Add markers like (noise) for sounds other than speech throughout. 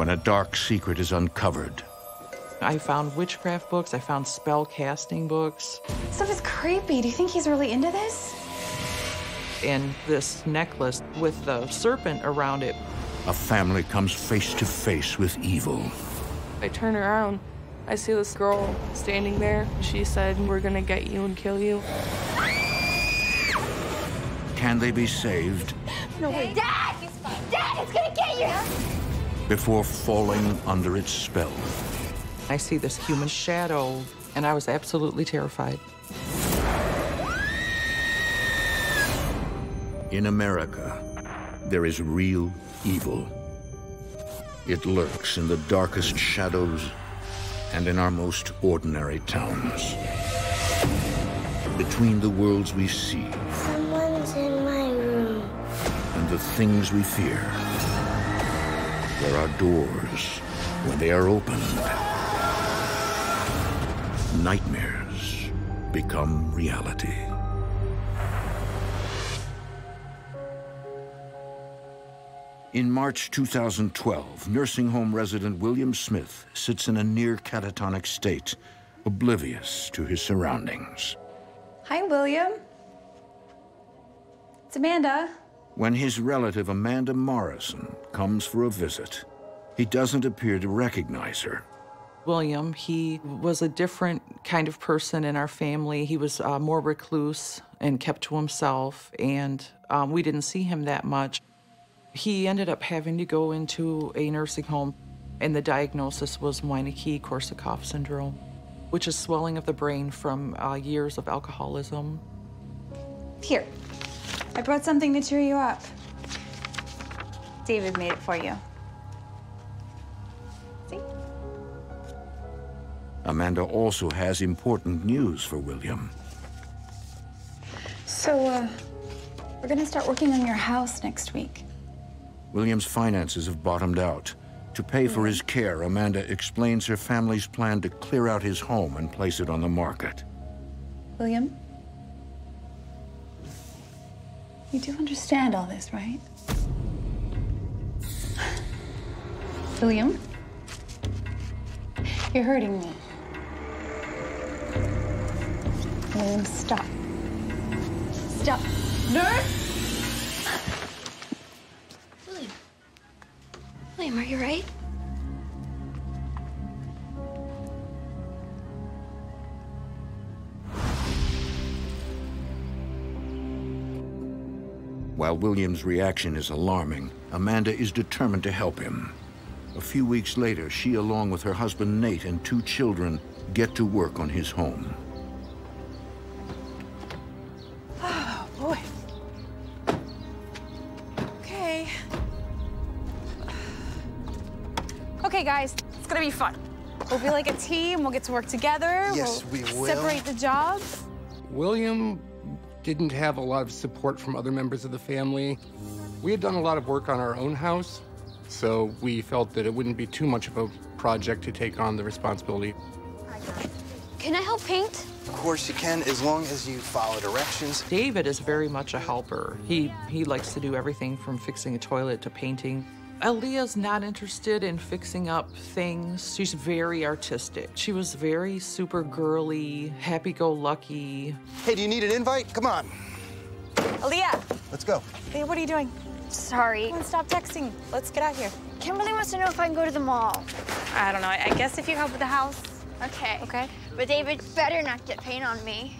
when a dark secret is uncovered. I found witchcraft books, I found spell casting books. Stuff is creepy. Do you think he's really into this? And this necklace with the serpent around it. A family comes face to face with evil. I turn around. I see this girl standing there. She said, We're gonna get you and kill you. Can they be saved? No way. Dad! Dad, it's gonna get you! Before falling under its spell. I see this human shadow, and I was absolutely terrified. In America, there is real evil. It lurks in the darkest shadows and in our most ordinary towns. Between the worlds we see. Someone's in my room. And the things we fear. There are doors. When they are opened, nightmares become reality. In March 2012, nursing home resident William Smith sits in a near catatonic state, oblivious to his surroundings. Hi, William. It's Amanda. When his relative Amanda Morrison comes for a visit, he doesn't appear to recognize her. William, he was a different kind of person in our family. He was uh, more recluse and kept to himself, and um, we didn't see him that much. He ended up having to go into a nursing home, and the diagnosis was Wernicke-Korsakoff syndrome, which is swelling of the brain from uh, years of alcoholism. Here, I brought something to cheer you up. David made it for you. See? Amanda also has important news for William. So, uh, we're gonna start working on your house next week. William's finances have bottomed out. To pay for his care, Amanda explains her family's plan to clear out his home and place it on the market. William? You do understand all this, right? William? You're hurting me. William, stop. Stop. Nurse! William. William, are you right? While William's reaction is alarming, Amanda is determined to help him. A few weeks later, she, along with her husband Nate and two children, get to work on his home. Oh, boy. Okay. Okay, guys, it's gonna be fun. We'll be like a team, we'll get to work together. Yes, we'll we will. Separate the jobs. William didn't have a lot of support from other members of the family. We had done a lot of work on our own house, so we felt that it wouldn't be too much of a project to take on the responsibility. Can I help paint? Of course you can, as long as you follow directions. David is very much a helper. He he likes to do everything from fixing a toilet to painting. Aaliyah's not interested in fixing up things. She's very artistic. She was very super girly, happy-go-lucky. Hey, do you need an invite? Come on. Aaliyah, Let's go. Aaliyah, what are you doing? Sorry. Come on, stop texting. Let's get out here. Kimberly wants to know if I can go to the mall. I don't know. I I guess if you help with the house. Okay. Okay. But David better not get paint on me.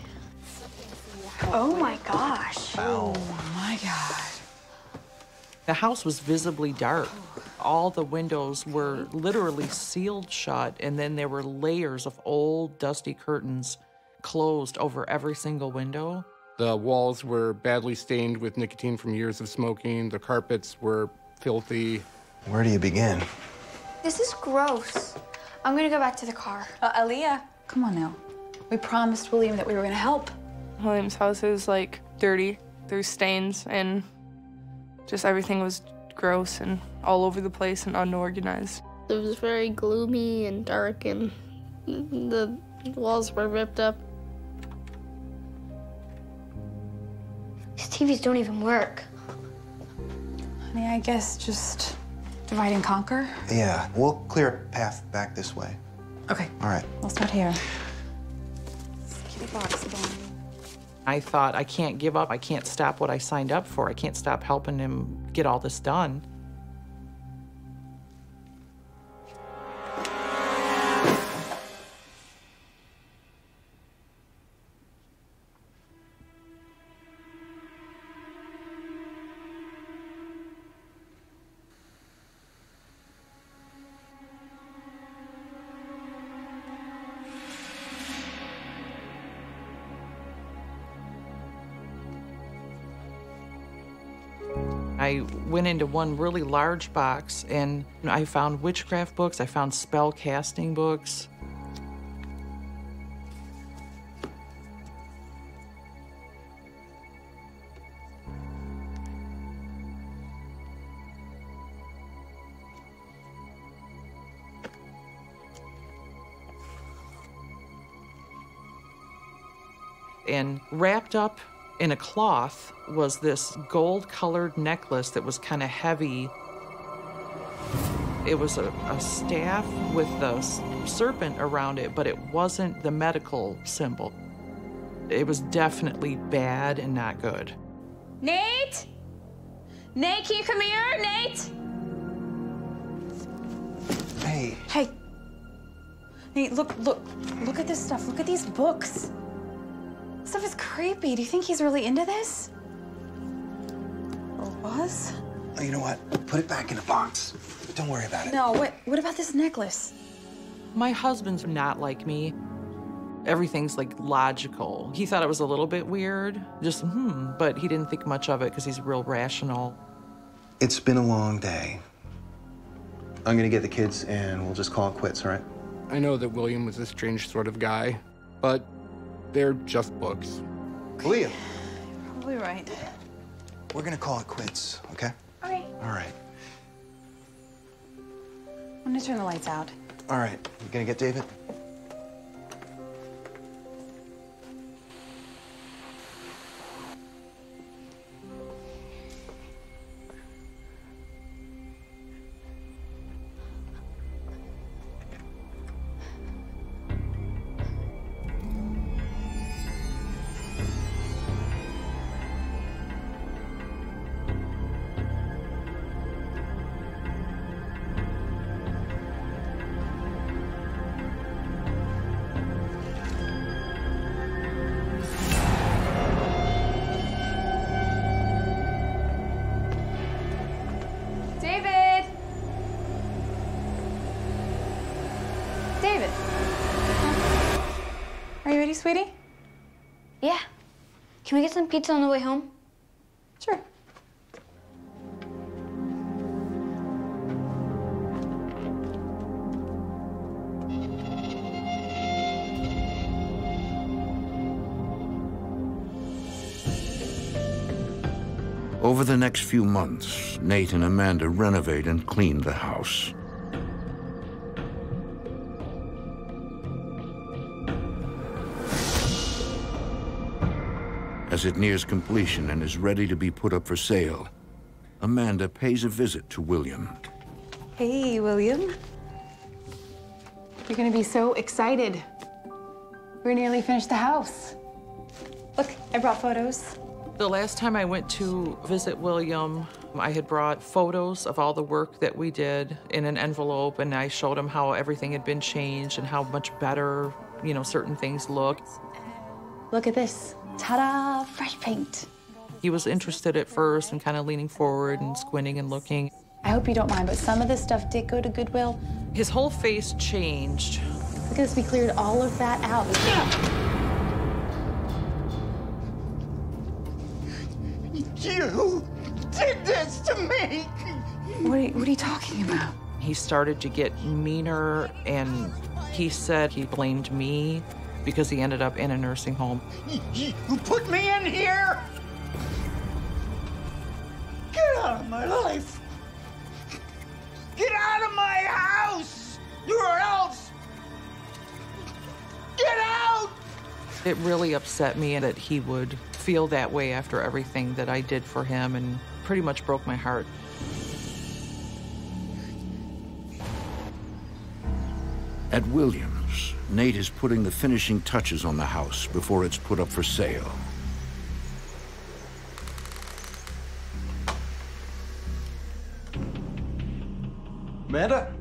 Oh my gosh. Oh my God. The house was visibly dark. All the windows were literally sealed shut, and then there were layers of old, dusty curtains closed over every single window. The walls were badly stained with nicotine from years of smoking. The carpets were filthy. Where do you begin? This is gross. I'm gonna go back to the car. Uh, Aaliyah, come on now. We promised William that we were gonna help. William's house is like dirty. There's stains and just everything was gross and all over the place and unorganized. It was very gloomy and dark, and the walls were ripped up. These TVs don't even work. Honey, I guess just Divide and conquer? Yeah, we'll clear a path back this way. Okay, All right. we'll start here. Kitty box again. I thought, I can't give up. I can't stop what I signed up for. I can't stop helping him get all this done. I went into one really large box and I found witchcraft books, I found spell casting books. And wrapped up in a cloth was this gold colored necklace that was kind of heavy. It was a, a staff with the serpent around it, but it wasn't the medical symbol. It was definitely bad and not good. Nate? Nate, can you come here? Nate? Hey, Hey. Nate, look, look, look at this stuff. Look at these books. This stuff is creepy. Do you think he's really into this? Or was? oh, you know what? Put it back in the box. Don't worry about it. No, what, what about this necklace? My husband's not like me. Everything's like logical. He thought it was a little bit weird, just hmm, but he didn't think much of it because he's real rational. It's been a long day. I'm gonna get the kids and we'll just call it quits, all right? I know that William was a strange sort of guy, but they're just books. William, Probably right. we're gonna call it quits, okay? Okay. All right. I'm gonna turn the lights out. All right. You gonna get David? David! Can we get some pizza on the way home? Sure. Over the next few months, Nate and Amanda renovate and clean the house. As it nears completion and is ready to be put up for sale, Amanda pays a visit to William. Hey, William. You're gonna be so excited. We're nearly finished the house. Look, I brought photos. The last time I went to visit William, I had brought photos of all the work that we did in an envelope, and I showed him how everything had been changed and how much better, you know, certain things looked. Look at this. Ta-da! Fresh paint. He was interested at first and kind of leaning forward and squinting and looking. I hope you don't mind, but some of this stuff did go to Goodwill. His whole face changed. Look at this, we cleared all of that out. You did this to me! What are, you, what are you talking about? He started to get meaner, and he said he blamed me because he ended up in a nursing home. You put me in here? Get out of my life! Get out of my house! You're else! Get out! It really upset me that he would feel that way after everything that I did for him and pretty much broke my heart. At Williams, Nate is putting the finishing touches on the house before it's put up for sale. Amanda?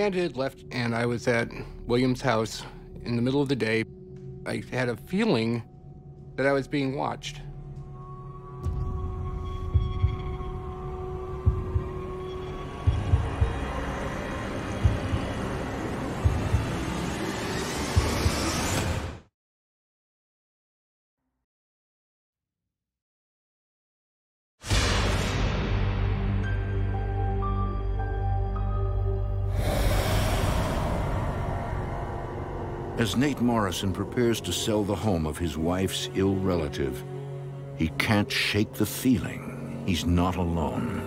Amanda had left, and I was at William's house in the middle of the day. I had a feeling that I was being watched. As Nate Morrison prepares to sell the home of his wife's ill relative, he can't shake the feeling he's not alone.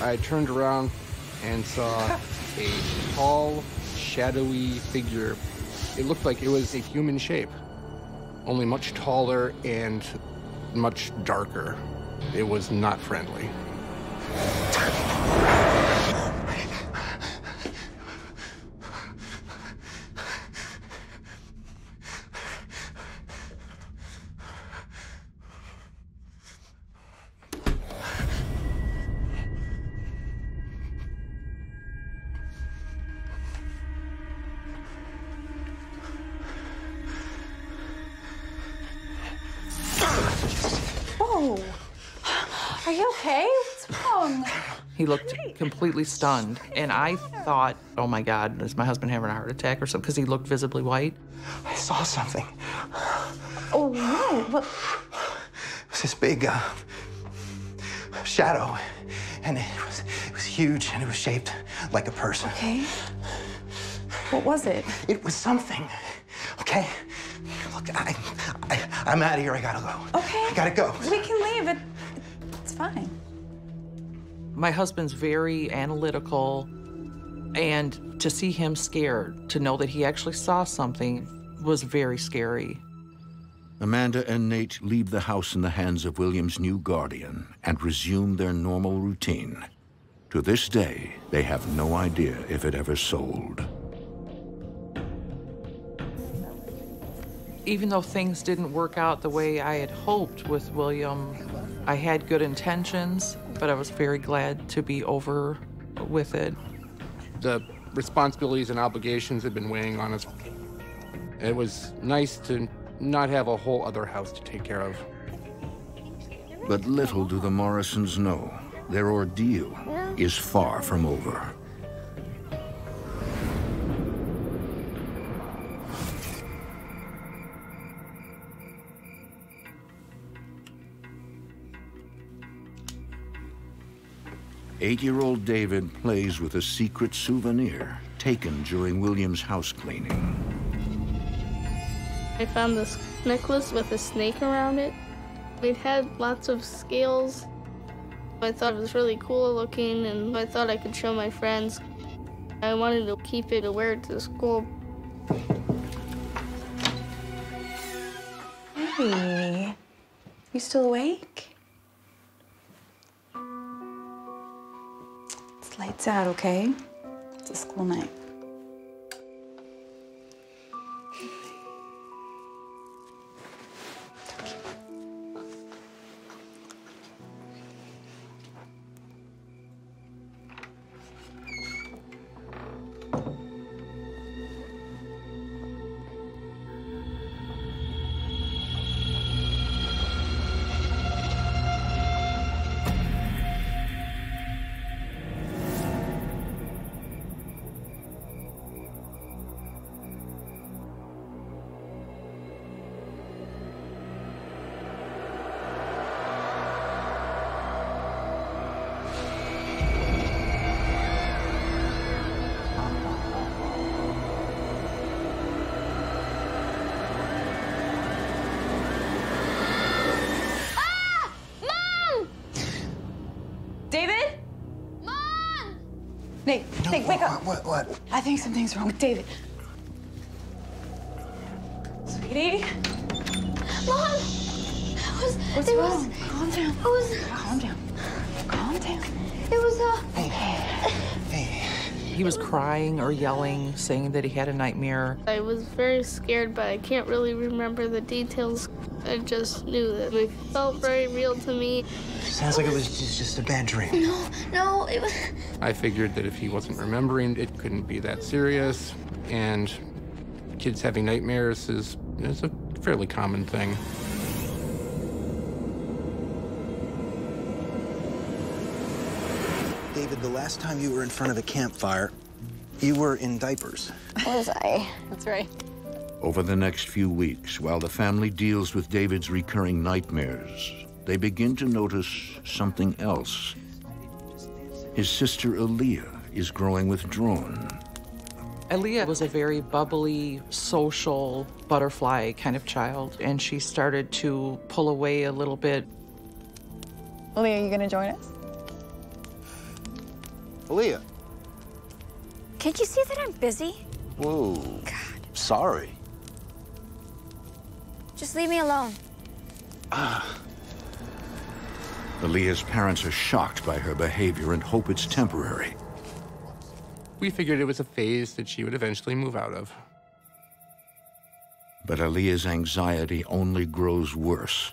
I turned around and saw (laughs) a tall, shadowy figure. It looked like it was a human shape, only much taller and much darker. It was not friendly. Completely stunned, and I thought, oh my God, is my husband having a heart attack or something? Because he looked visibly white. I saw something. Oh, no. What? It was this big uh, shadow, and it was it was huge, and it was shaped like a person. Okay. What was it? It was something. Okay. Look, I, I I'm out of here. I gotta go. Okay. I gotta go. We can leave. It, it's fine. My husband's very analytical, and to see him scared, to know that he actually saw something, was very scary. Amanda and Nate leave the house in the hands of William's new guardian and resume their normal routine. To this day, they have no idea if it ever sold. Even though things didn't work out the way I had hoped with William, I had good intentions, but I was very glad to be over with it. The responsibilities and obligations had been weighing on us. It was nice to not have a whole other house to take care of. But little do the Morrisons know, their ordeal is far from over. Eight-year-old David plays with a secret souvenir taken during William's house cleaning. I found this necklace with a snake around it. It had lots of scales. I thought it was really cool looking and I thought I could show my friends. I wanted to keep it to wear it to school. Hey. You still awake? Lights out, okay? It's a school night. Think something's wrong with David. Sweetie? Mom! Was, What's it wrong? Was, Calm down. it was, Calm down. Calm down. it was, uh, He was crying or yelling, saying that he had a nightmare. I was very scared, but I can't really remember the details. I just knew that it felt very real to me. Sounds like it was just, just a bad dream. no, no, it was, I figured that if he wasn't remembering, it couldn't be that serious. And kids having nightmares is, is a fairly common thing. David, the last time you were in front of a campfire, you were in diapers. was I? That's right. Over the next few weeks, while the family deals with David's recurring nightmares, they begin to notice something else. His sister Aaliyah is growing withdrawn. Aaliyah was a very bubbly, social, butterfly kind of child, and she started to pull away a little bit. Leah, you gonna join us? Aaliyah. Can't you see that I'm busy? Whoa. God. Sorry. Just leave me alone. Ah. Aaliyah's parents are shocked by her behavior and hope it's temporary. We figured it was a phase that she would eventually move out of. But Aaliyah's anxiety only grows worse.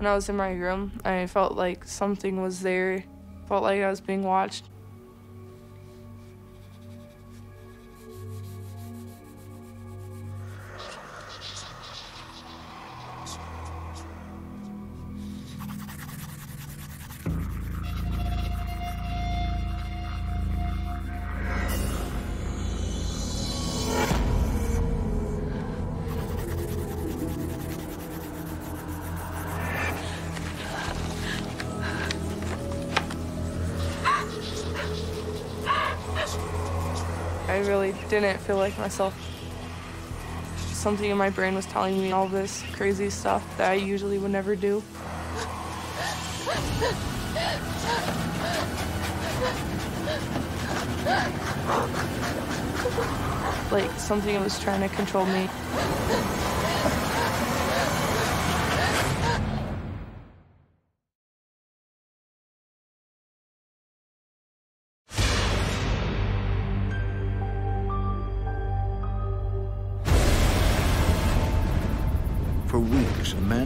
When I was in my room, I felt like something was there. Felt like I was being watched. Didn't feel like myself. Something in my brain was telling me all this crazy stuff that I usually would never do. Like something was trying to control me.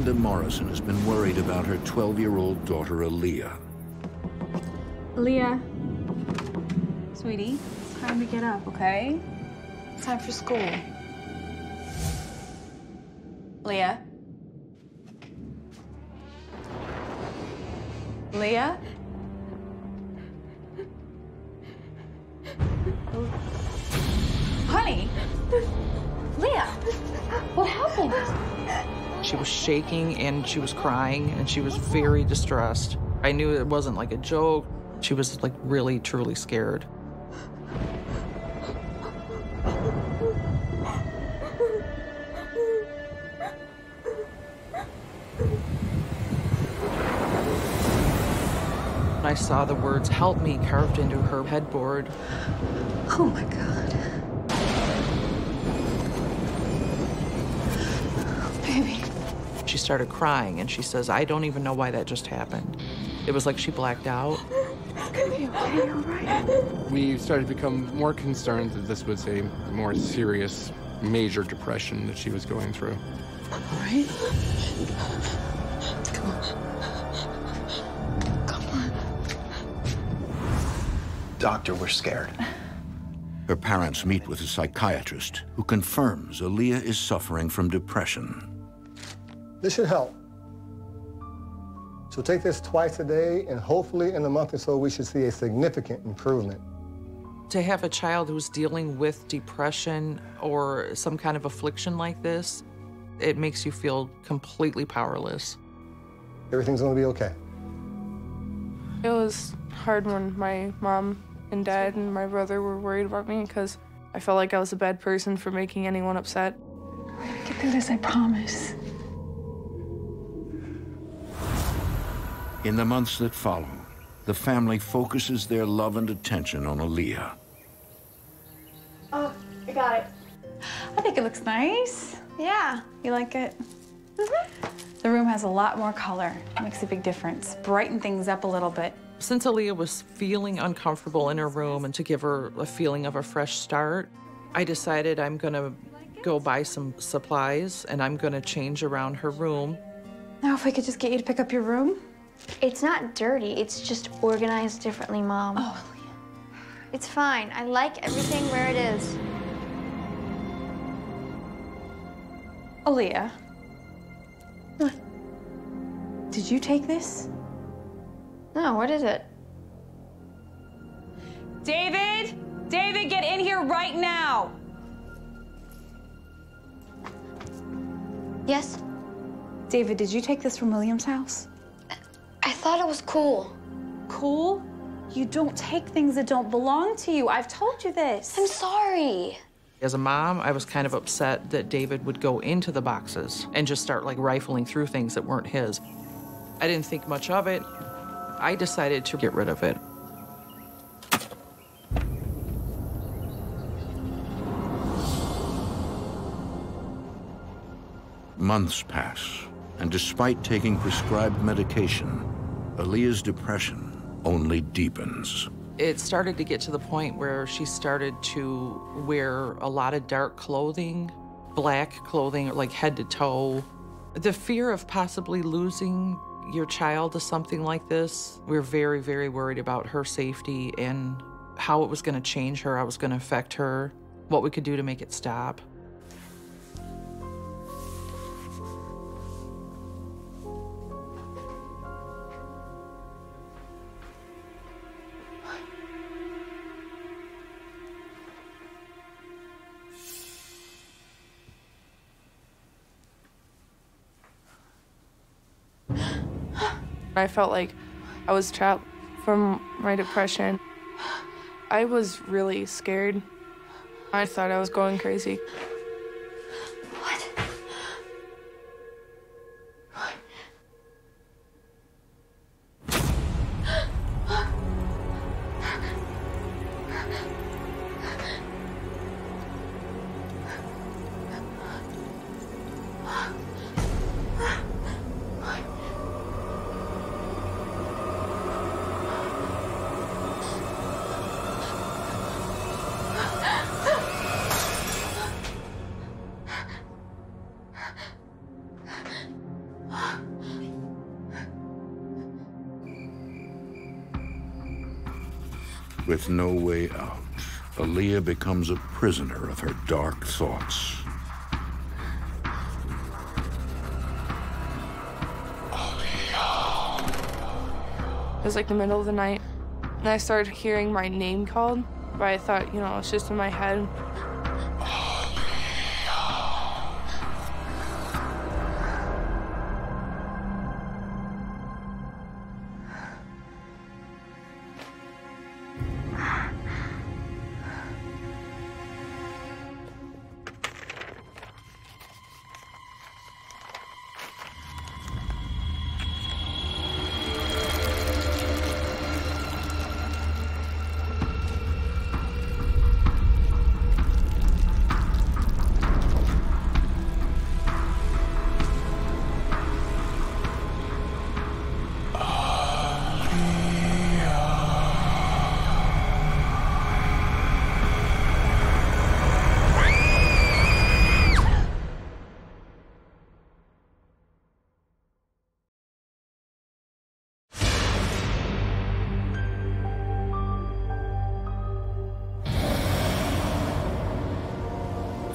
Weeks, Amanda Morrison has been worried about her 12-year-old daughter, Aaliyah. Leah. Sweetie, it's time to get up, okay? It's time for school. Leah? Leah? Honey? Leah? What happened? She was shaking and she was crying and she was very distressed. I knew it wasn't like a joke. She was like really, truly scared. I saw the words help me carved into her headboard. Oh my god. She started crying and she says, I don't even know why that just happened. It was like she blacked out. It's gonna be okay, all right? We started to become more concerned that this was a more serious, major depression that she was going through. All right? Come on. Come on. Doctor, we're scared. Her parents meet with a psychiatrist who confirms Aaliyah is suffering from depression. This should help. She'll take this twice a day, and hopefully in a month or so, we should see a significant improvement. To have a child who's dealing with depression or some kind of affliction like this, it makes you feel completely powerless. Everything's gonna be okay. It was hard when my mom and dad and my brother were worried about me because I felt like I was a bad person for making anyone upset. Get through this, I promise. In the months that follow, the family focuses their love and attention on Aaliyah. Oh, I got it. I think it looks nice. Yeah. You like it? Mm-hmm. The room has a lot more color. It Makes a big difference. Brighten things up a little bit. Since Aaliyah was feeling uncomfortable in her room and to give her a feeling of a fresh start, I decided I'm gonna go buy some supplies and I'm gonna change around her room. Now, if we could just get you to pick up your room. It's not dirty. It's just organized differently, Mom. Oh, It's fine. I like everything where it is. Aaliyah. Did you take this? No, what is it? David! David, get in here right now! Yes? David, did you take this from William's house? I thought it was cool. Cool? You don't take things that don't belong to you. I've told you this. I'm sorry. As a mom, I was kind of upset that David would go into the boxes and just start like rifling through things that weren't his. I didn't think much of it. I decided to get rid of it. Months pass, and despite taking prescribed medication, Aaliyah's depression only deepens. It started to get to the point where she started to wear a lot of dark clothing, black clothing, like head to toe. The fear of possibly losing your child to something like this, we we're very, very worried about her safety and how it was going to change her, how it was going to affect her, what we could do to make it stop. I felt like I was trapped from my depression. I was really scared. I thought I was going crazy. No way out, Aaliyah becomes a prisoner of her dark thoughts. It was like the middle of the night, and I started hearing my name called, but I thought, you know, it's just in my head.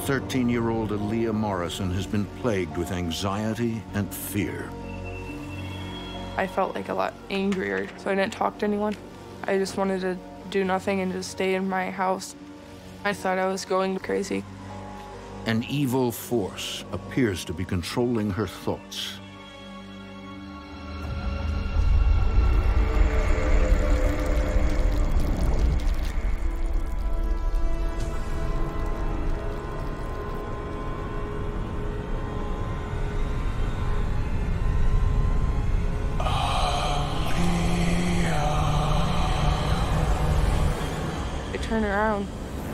Thirteen-year-old Aaliyah Morrison has been plagued with anxiety and fear. I felt like a lot angrier, so I didn't talk to anyone. I just wanted to do nothing and just stay in my house. I thought I was going crazy. An evil force appears to be controlling her thoughts.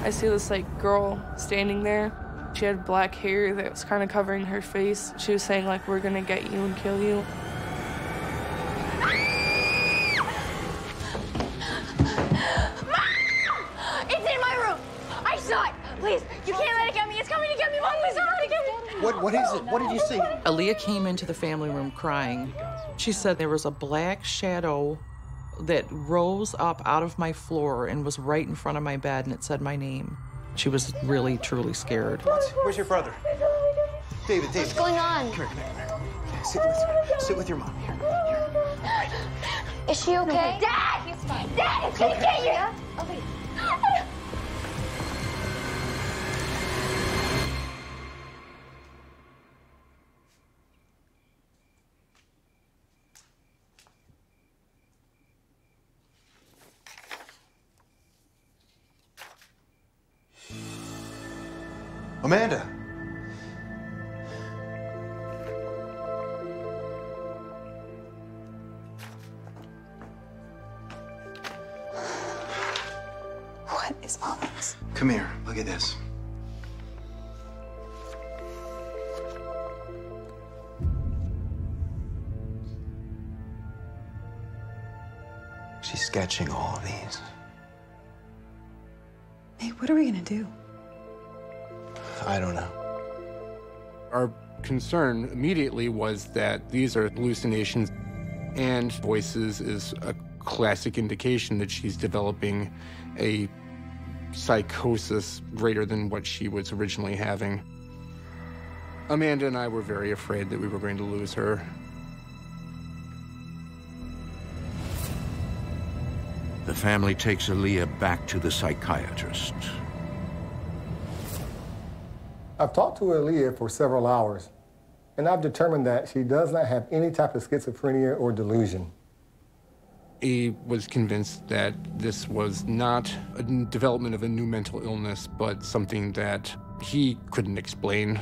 I see this like girl standing there. She had black hair that was kind of covering her face. She was saying like, "We're gonna get you and kill you." It's in my room. I saw it. Please, you can't let it get me. It's coming to get me. Mom, please don't let it get me. What, what is it? What did you see? Aaliyah came into the family room crying. She said there was a black shadow that rose up out of my floor and was right in front of my bed and it said my name. She was really, truly scared. Where's your brother? David, David. What's going on? Come here, come here, come here. Sit with, sit with your mom. Here. Is she okay? Dad! He's fine. Dad, it's gonna get you. Yeah? Okay. Amanda. What is all this? Come here. Look at this. She's sketching all of these. Hey, what are we gonna do? I don't know. Our concern immediately was that these are hallucinations and voices is a classic indication that she's developing a psychosis greater than what she was originally having. Amanda and I were very afraid that we were going to lose her. The family takes Aaliyah back to the psychiatrist. I've talked to Aaliyah for several hours, and I've determined that she does not have any type of schizophrenia or delusion. He was convinced that this was not a development of a new mental illness, but something that he couldn't explain.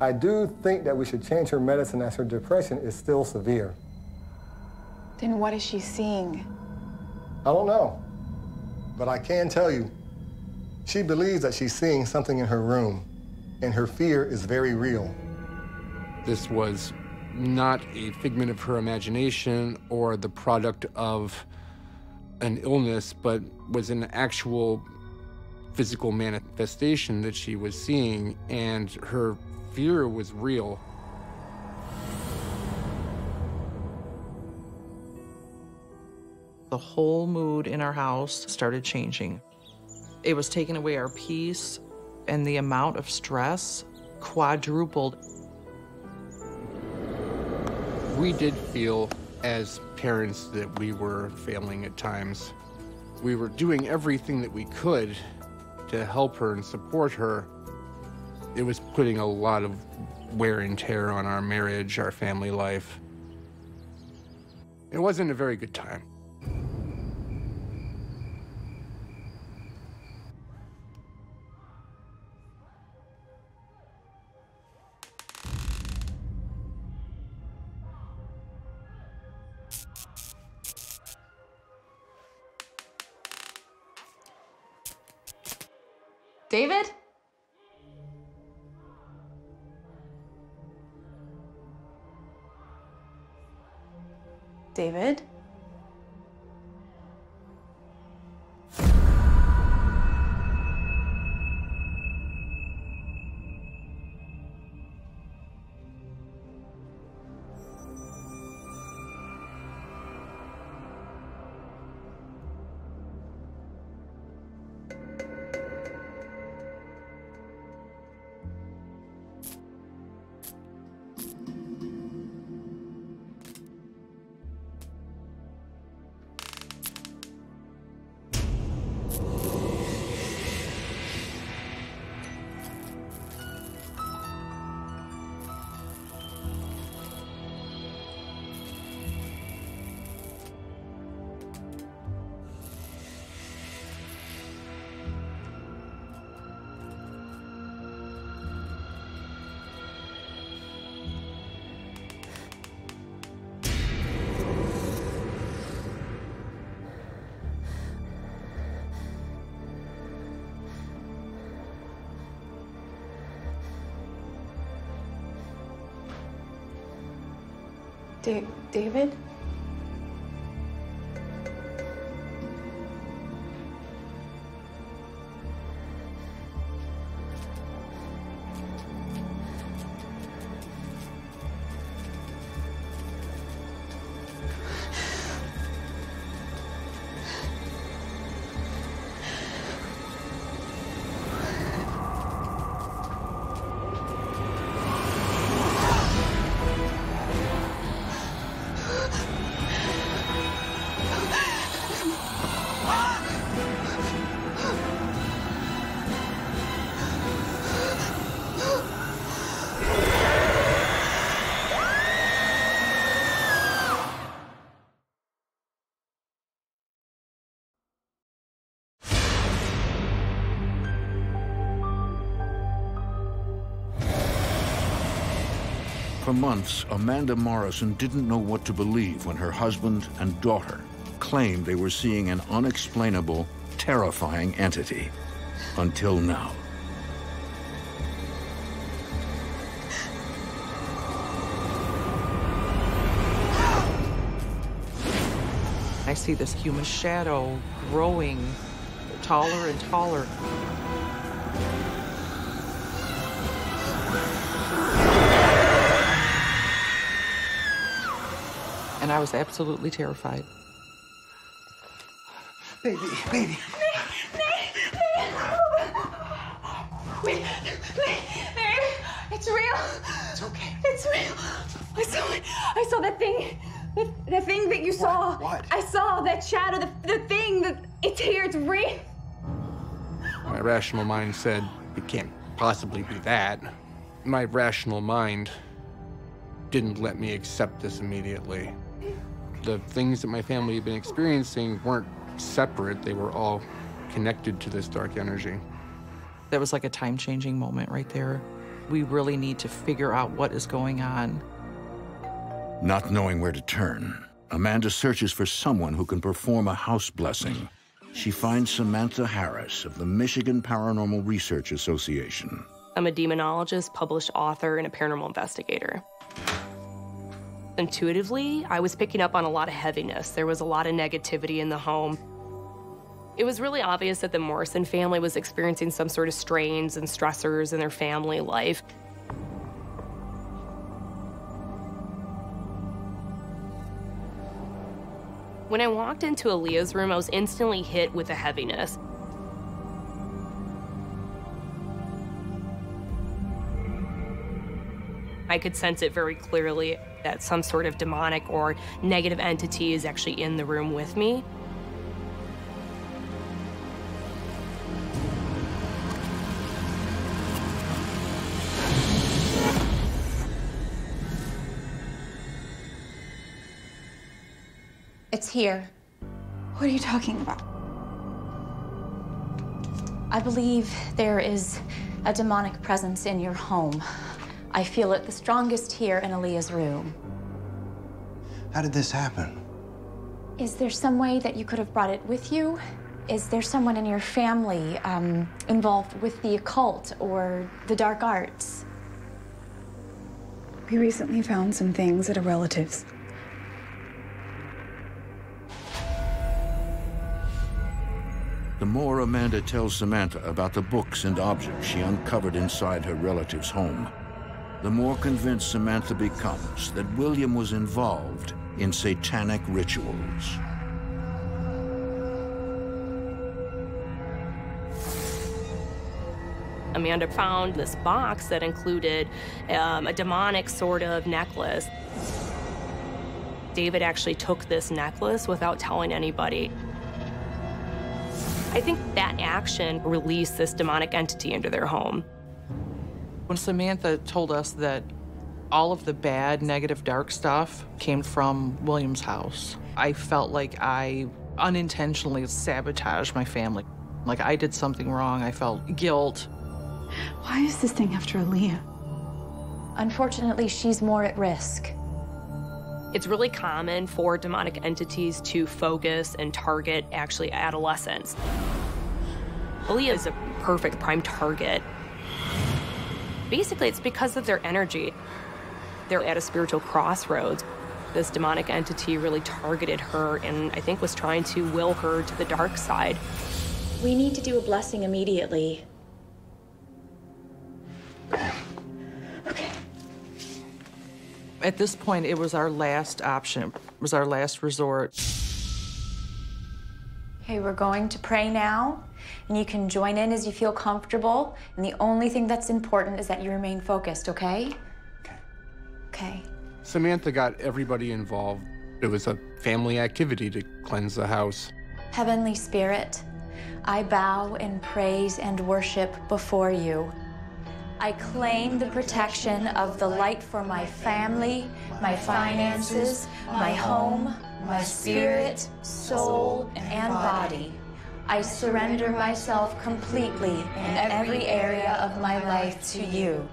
I do think that we should change her medicine as her depression is still severe. Then what is she seeing? I don't know, but I can tell you, she believes that she's seeing something in her room, and her fear is very real. This was not a figment of her imagination or the product of an illness, but was an actual physical manifestation that she was seeing, and her fear was real. The whole mood in our house started changing. It was taking away our peace, and the amount of stress quadrupled. We did feel as parents that we were failing at times. We were doing everything that we could to help her and support her. It was putting a lot of wear and tear on our marriage, our family life. It wasn't a very good time. David? David? David? Months, Amanda Morrison didn't know what to believe when her husband and daughter claimed they were seeing an unexplainable, terrifying entity. Until now. I see this human shadow growing taller and taller. I was absolutely terrified. Baby, baby. Wait, wait, babe, it's real. It's okay. It's real. I saw it. I saw that thing. The, the thing that you saw. What? I saw that shadow. The, the thing that it's here. It's real. My rational mind said, it can't possibly be that. My rational mind didn't let me accept this immediately. The things that my family had been experiencing weren't separate, they were all connected to this dark energy. That was like a time changing moment right there. We really need to figure out what is going on. Not knowing where to turn, Amanda searches for someone who can perform a house blessing. She finds Samantha Harris of the Michigan Paranormal Research Association. I'm a demonologist, published author, and a paranormal investigator. Intuitively, I was picking up on a lot of heaviness. There was a lot of negativity in the home. It was really obvious that the Morrison family was experiencing some sort of strains and stressors in their family life. When I walked into Aaliyah's room, I was instantly hit with a heaviness. I could sense it very clearly that some sort of demonic or negative entity is actually in the room with me. It's here. What are you talking about? I believe there is a demonic presence in your home. I feel it the strongest here in Aaliyah's room. How did this happen? Is there some way that you could have brought it with you? Is there someone in your family um, involved with the occult or the dark arts? We recently found some things at a relative's. The more Amanda tells Samantha about the books and objects she uncovered inside her relative's home, the more convinced Samantha becomes that William was involved in satanic rituals. Amanda found this box that included um, a demonic sort of necklace. David actually took this necklace without telling anybody. I think that action released this demonic entity into their home. When Samantha told us that all of the bad, negative, dark stuff came from William's house, I felt like I unintentionally sabotaged my family. Like I did something wrong. I felt guilt. Why is this thing after Aaliyah? Unfortunately, she's more at risk. It's really common for demonic entities to focus and target actually adolescents. Aaliyah is a perfect prime target. Basically, it's because of their energy. They're at a spiritual crossroads. This demonic entity really targeted her and I think was trying to will her to the dark side. We need to do a blessing immediately. Okay. At this point, it was our last option, it was our last resort. Okay, we're going to pray now, and you can join in as you feel comfortable. And the only thing that's important is that you remain focused, okay? Okay. Okay. Samantha got everybody involved. It was a family activity to cleanse the house. Heavenly Spirit, I bow in praise and worship before you. I claim the protection of the light for my family, my finances, my home, my spirit, soul, and body. I surrender myself completely in every area of my life to you.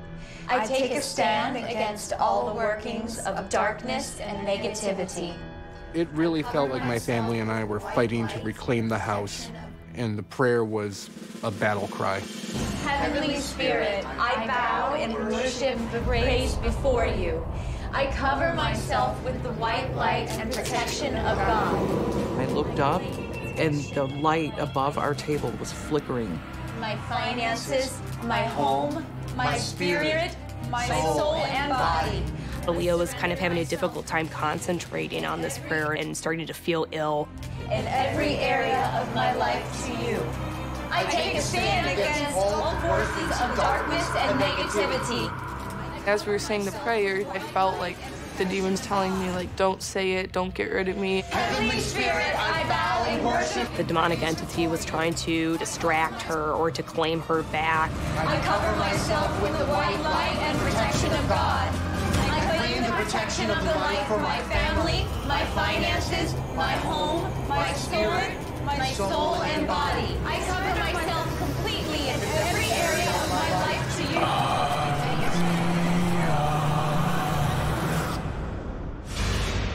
I take a stand against all the workings of darkness and negativity. It really felt like my family and I were fighting to reclaim the house, and the prayer was a battle cry. Heavenly Spirit, I bow in worship and praise before you. I cover myself with the white light and protection of God. I looked up, and the light above our table was flickering. My finances, my home, my spirit, my soul and body. Leo was kind of having a difficult time concentrating on this prayer and starting to feel ill. In every area of my life to you. I take a stand against all forces of darkness and negativity. As we were saying the prayer, I felt like the demons telling me, like, don't say it, don't get rid of me. Heavenly Spirit, I bow in worship. The demonic entity was trying to distract her or to claim her back. I cover myself with the white light and protection of God. I claim the protection of the light for my family, my finances, my home, my spirit, my soul and body. I cover myself completely in every area of my life to you.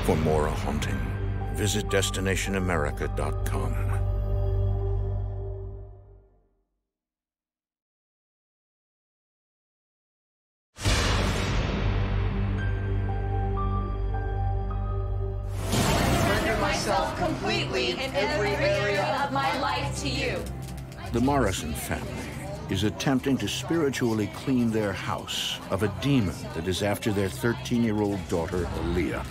For more Haunting, visit DestinationAmerica.com. Surrender myself completely in every area of my life to you. The Morrison family is attempting to spiritually clean their house of a demon that is after their 13 year old daughter, Aaliyah.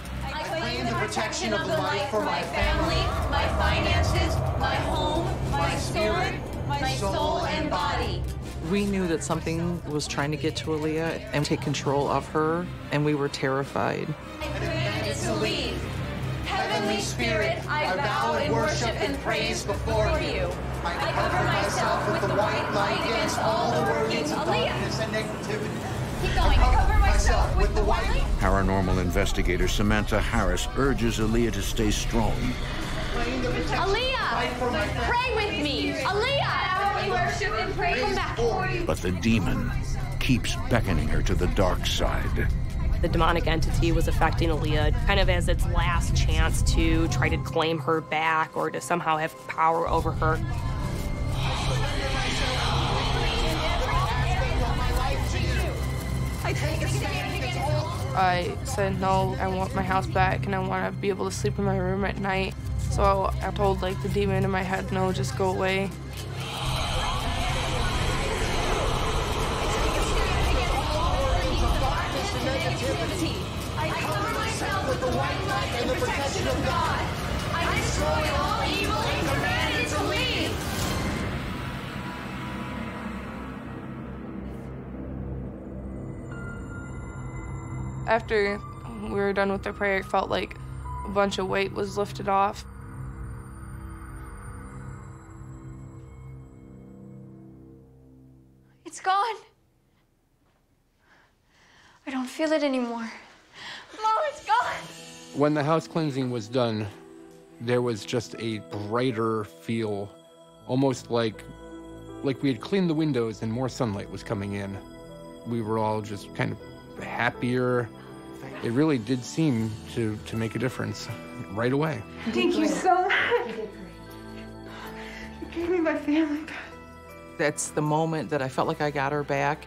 I claim the protection of the light for my family, my finances, my home, my spirit, my soul and body. We knew that something was trying to get to Aaliyah and take control of her, and we were terrified. I command it to leave. Heavenly Spirit, I bow in worship and praise before you. I cover myself with the white light against all the workings of darkness and negativity. Keep going. I cover myself with the white. Paranormal investigator Samantha Harris urges Aaliyah to stay strong. Aaliyah! Pray with me! Aaliyah! Worship and praise Come back. But the demon keeps beckoning her to the dark side. The demonic entity was affecting Aaliyah kind of as its last chance to try to claim her back or to somehow have power over her. I said, no, I want my house back and I want to be able to sleep in my room at night. So I told like the demon in my head, no, just go away. I cover myself with the white light and the protection of God. I destroy all After we were done with the prayer, it felt like a bunch of weight was lifted off. It's gone. I don't feel it anymore. Mom, it's gone. When the house cleansing was done, there was just a brighter feel, almost like like we had cleaned the windows and more sunlight was coming in. We were all just kind of happier. It really did seem to to make a difference right away. Thank you so much. You gave me my family back. That's the moment that I felt like I got her back.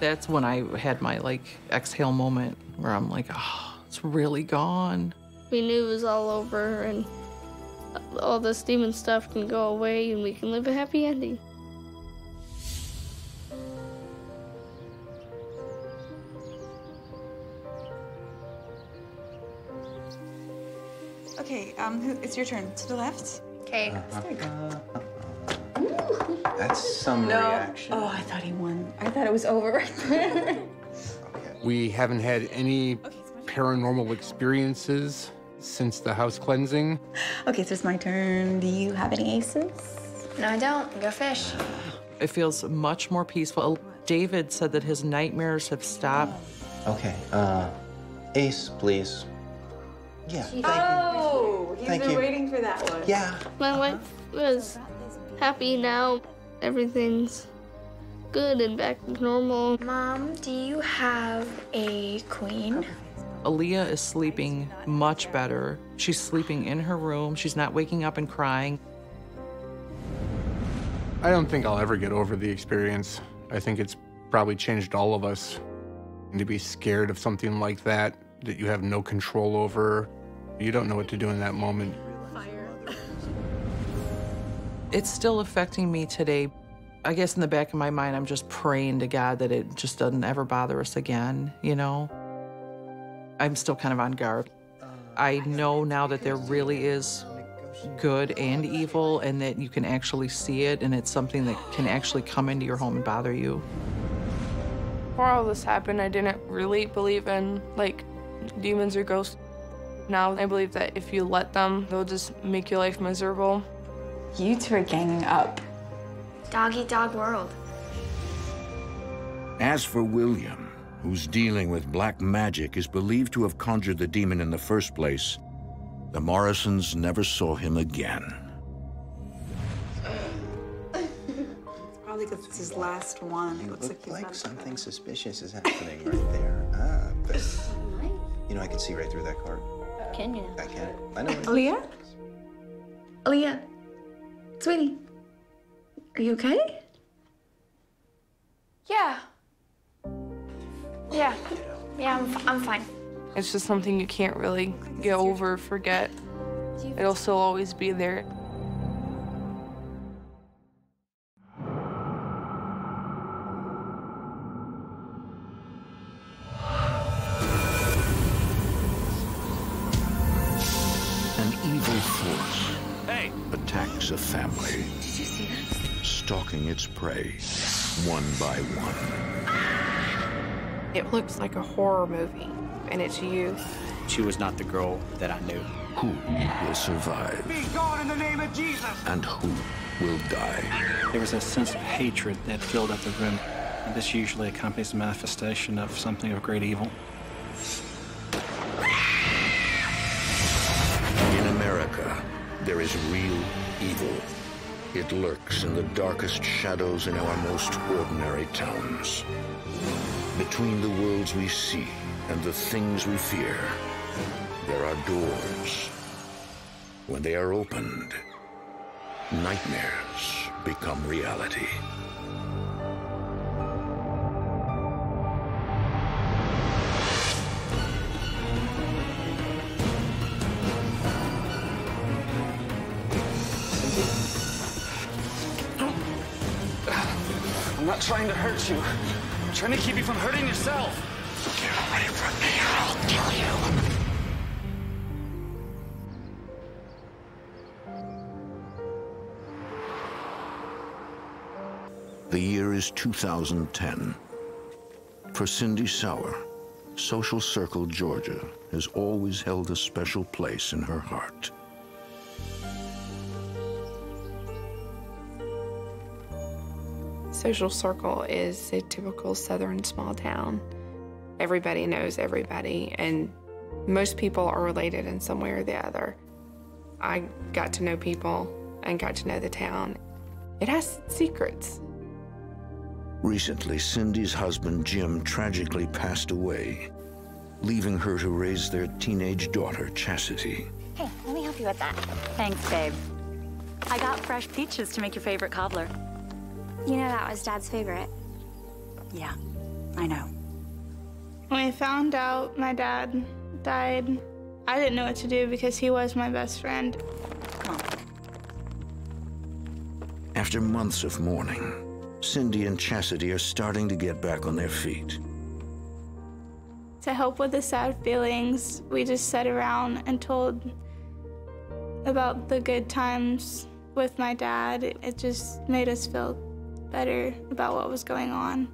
That's when I had my like exhale moment where I'm like, oh, it's really gone. We knew it was all over and all this demon stuff can go away and we can live a happy ending. Okay, um, who, it's your turn. To the left. Okay. Uh-huh. That's some no. reaction. Oh, I thought he won. I thought it was over (laughs) right there. We haven't had any paranormal experiences since the house cleansing. okay, so it's my turn. Do you have any aces? No, I don't. Go fish. It feels much more peaceful. David said that his nightmares have stopped. Okay, uh, ace, please. Yeah. oh, he's Thank been you. waiting for that one. Yeah. My uh-huh. wife was happy now. Everything's good and back to normal. Mom, do you have a queen? Aaliyah is sleeping much better. She's sleeping in her room. She's not waking up and crying. I don't think I'll ever get over the experience. I think it's probably changed all of us. And to be scared of something like that, that you have no control over, you don't know what to do in that moment. It's still affecting me today. I guess in the back of my mind, I'm just praying to God that it just doesn't ever bother us again, you know? I'm still kind of on guard. I know now that there really is good and evil and that you can actually see it and it's something that can actually come into your home and bother you. Before all this happened, I didn't really believe in like demons or ghosts. Now I believe that if you let them, they'll just make your life miserable. You two are ganging up. Dog eat dog world. As for William, whose dealing with black magic is believed to have conjured the demon in the first place, the Morrisons never saw him again. Probably because it's his last one. It looks like like something suspicious is happening right there. Ah, but (laughs) you know, I can see right through that card. Can you? I can. I know. it. Aaliyah? Aaliyah? Sweetie? Are you okay? Yeah. Yeah. Yeah, I'm, f- I'm fine. It's just something you can't really get over, forget. It'll still always be there. Force attacks a family, stalking its prey one by one. It looks like a horror movie, and it's you. She was not the girl that I knew. Who will survive Be gone in the name of Jesus. and who will die? There was a sense of hatred that filled up the room. And this usually accompanies the manifestation of something of great evil. There is real evil. It lurks in the darkest shadows in our most ordinary towns. Between the worlds we see and the things we fear, there are doors. When they are opened, nightmares become reality. Hurt you. I'm trying to keep you from hurting yourself. Get away from me or I'll kill you. The year is 2010. For Cindy Sauer, Social Circle, Georgia has always held a special place in her heart. Social Circle is a typical southern small town. Everybody knows everybody, and most people are related in some way or the other. I got to know people and got to know the town. It has secrets. Recently, Cindy's husband, Jim, tragically passed away, leaving her to raise their teenage daughter, Chastity. Hey, let me help you with that. Thanks, babe. I got fresh peaches to make your favorite cobbler. You know that was Dad's favorite. Yeah, I know. When I found out my dad died, I didn't know what to do because he was my best friend. After months of mourning, Cindy and Chastity are starting to get back on their feet. To help with the sad feelings, we just sat around and told about the good times with my dad. It just made us feel better about what was going on.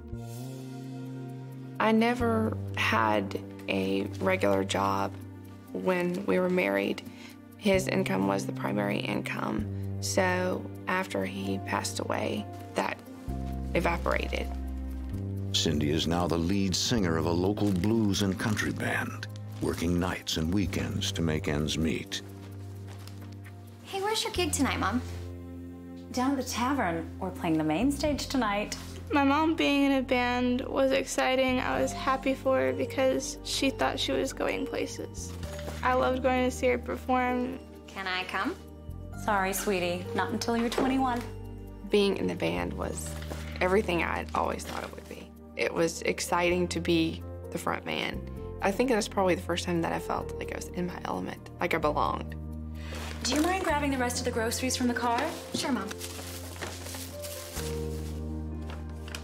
I never had a regular job when we were married. His income was the primary income. So after he passed away, that evaporated. Cindy is now the lead singer of a local blues and country band, working nights and weekends to make ends meet. Hey, where's your gig tonight, Mom? Down at the tavern. We're playing the main stage tonight. My mom being in a band was exciting. I was happy for her because she thought she was going places. I loved going to see her perform. Can I come? Sorry, sweetie. Not until you're 21. Being in the band was everything I'd always thought it would be. It was exciting to be the front man. I think that's probably the first time that I felt like I was in my element, like I belonged. Do you mind grabbing the rest of the groceries from the car? Sure, Mom.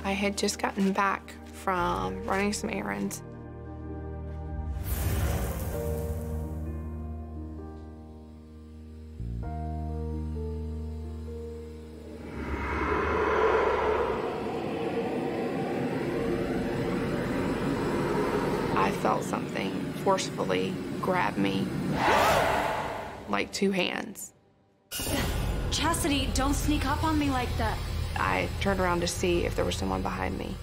I had just gotten back from running some errands. I felt something forcefully grab me, like two hands. Chastity, don't sneak up on me like that. I turned around to see if there was someone behind me,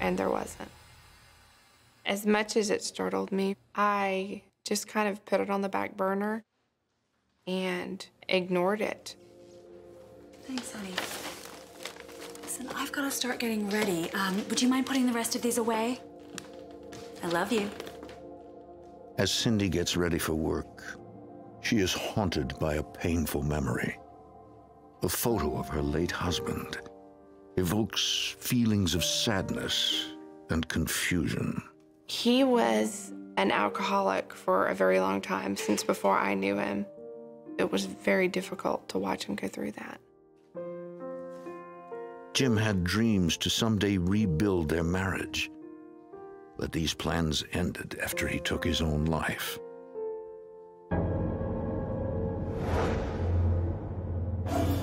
and there wasn't. As much as it startled me, I just kind of put it on the back burner and ignored it. Thanks, honey. Listen, I've got to start getting ready. Um, would you mind putting the rest of these away? I love you. As Cindy gets ready for work, she is haunted by a painful memory. A photo of her late husband evokes feelings of sadness and confusion. He was an alcoholic for a very long time, since before I knew him. It was very difficult to watch him go through that. Jim had dreams to someday rebuild their marriage. But these plans ended after he took his own life.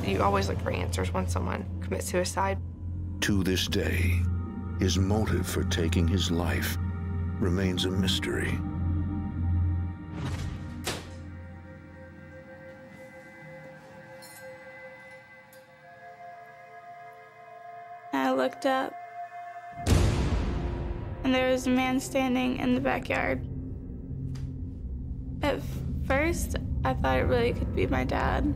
You always look for answers when someone commits suicide. To this day, his motive for taking his life remains a mystery. I looked up, and there was a man standing in the backyard. At first, I thought it really could be my dad.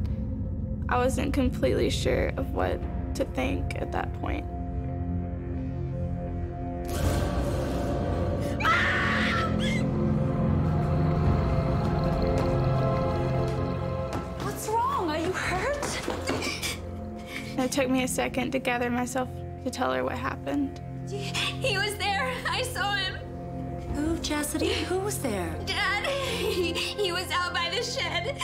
I wasn't completely sure of what to think at that point. What's wrong? Are you hurt? It took me a second to gather myself to tell her what happened. He was there. I saw him. Who, Chastity? Who was there? Dad, he, he was out by the shed.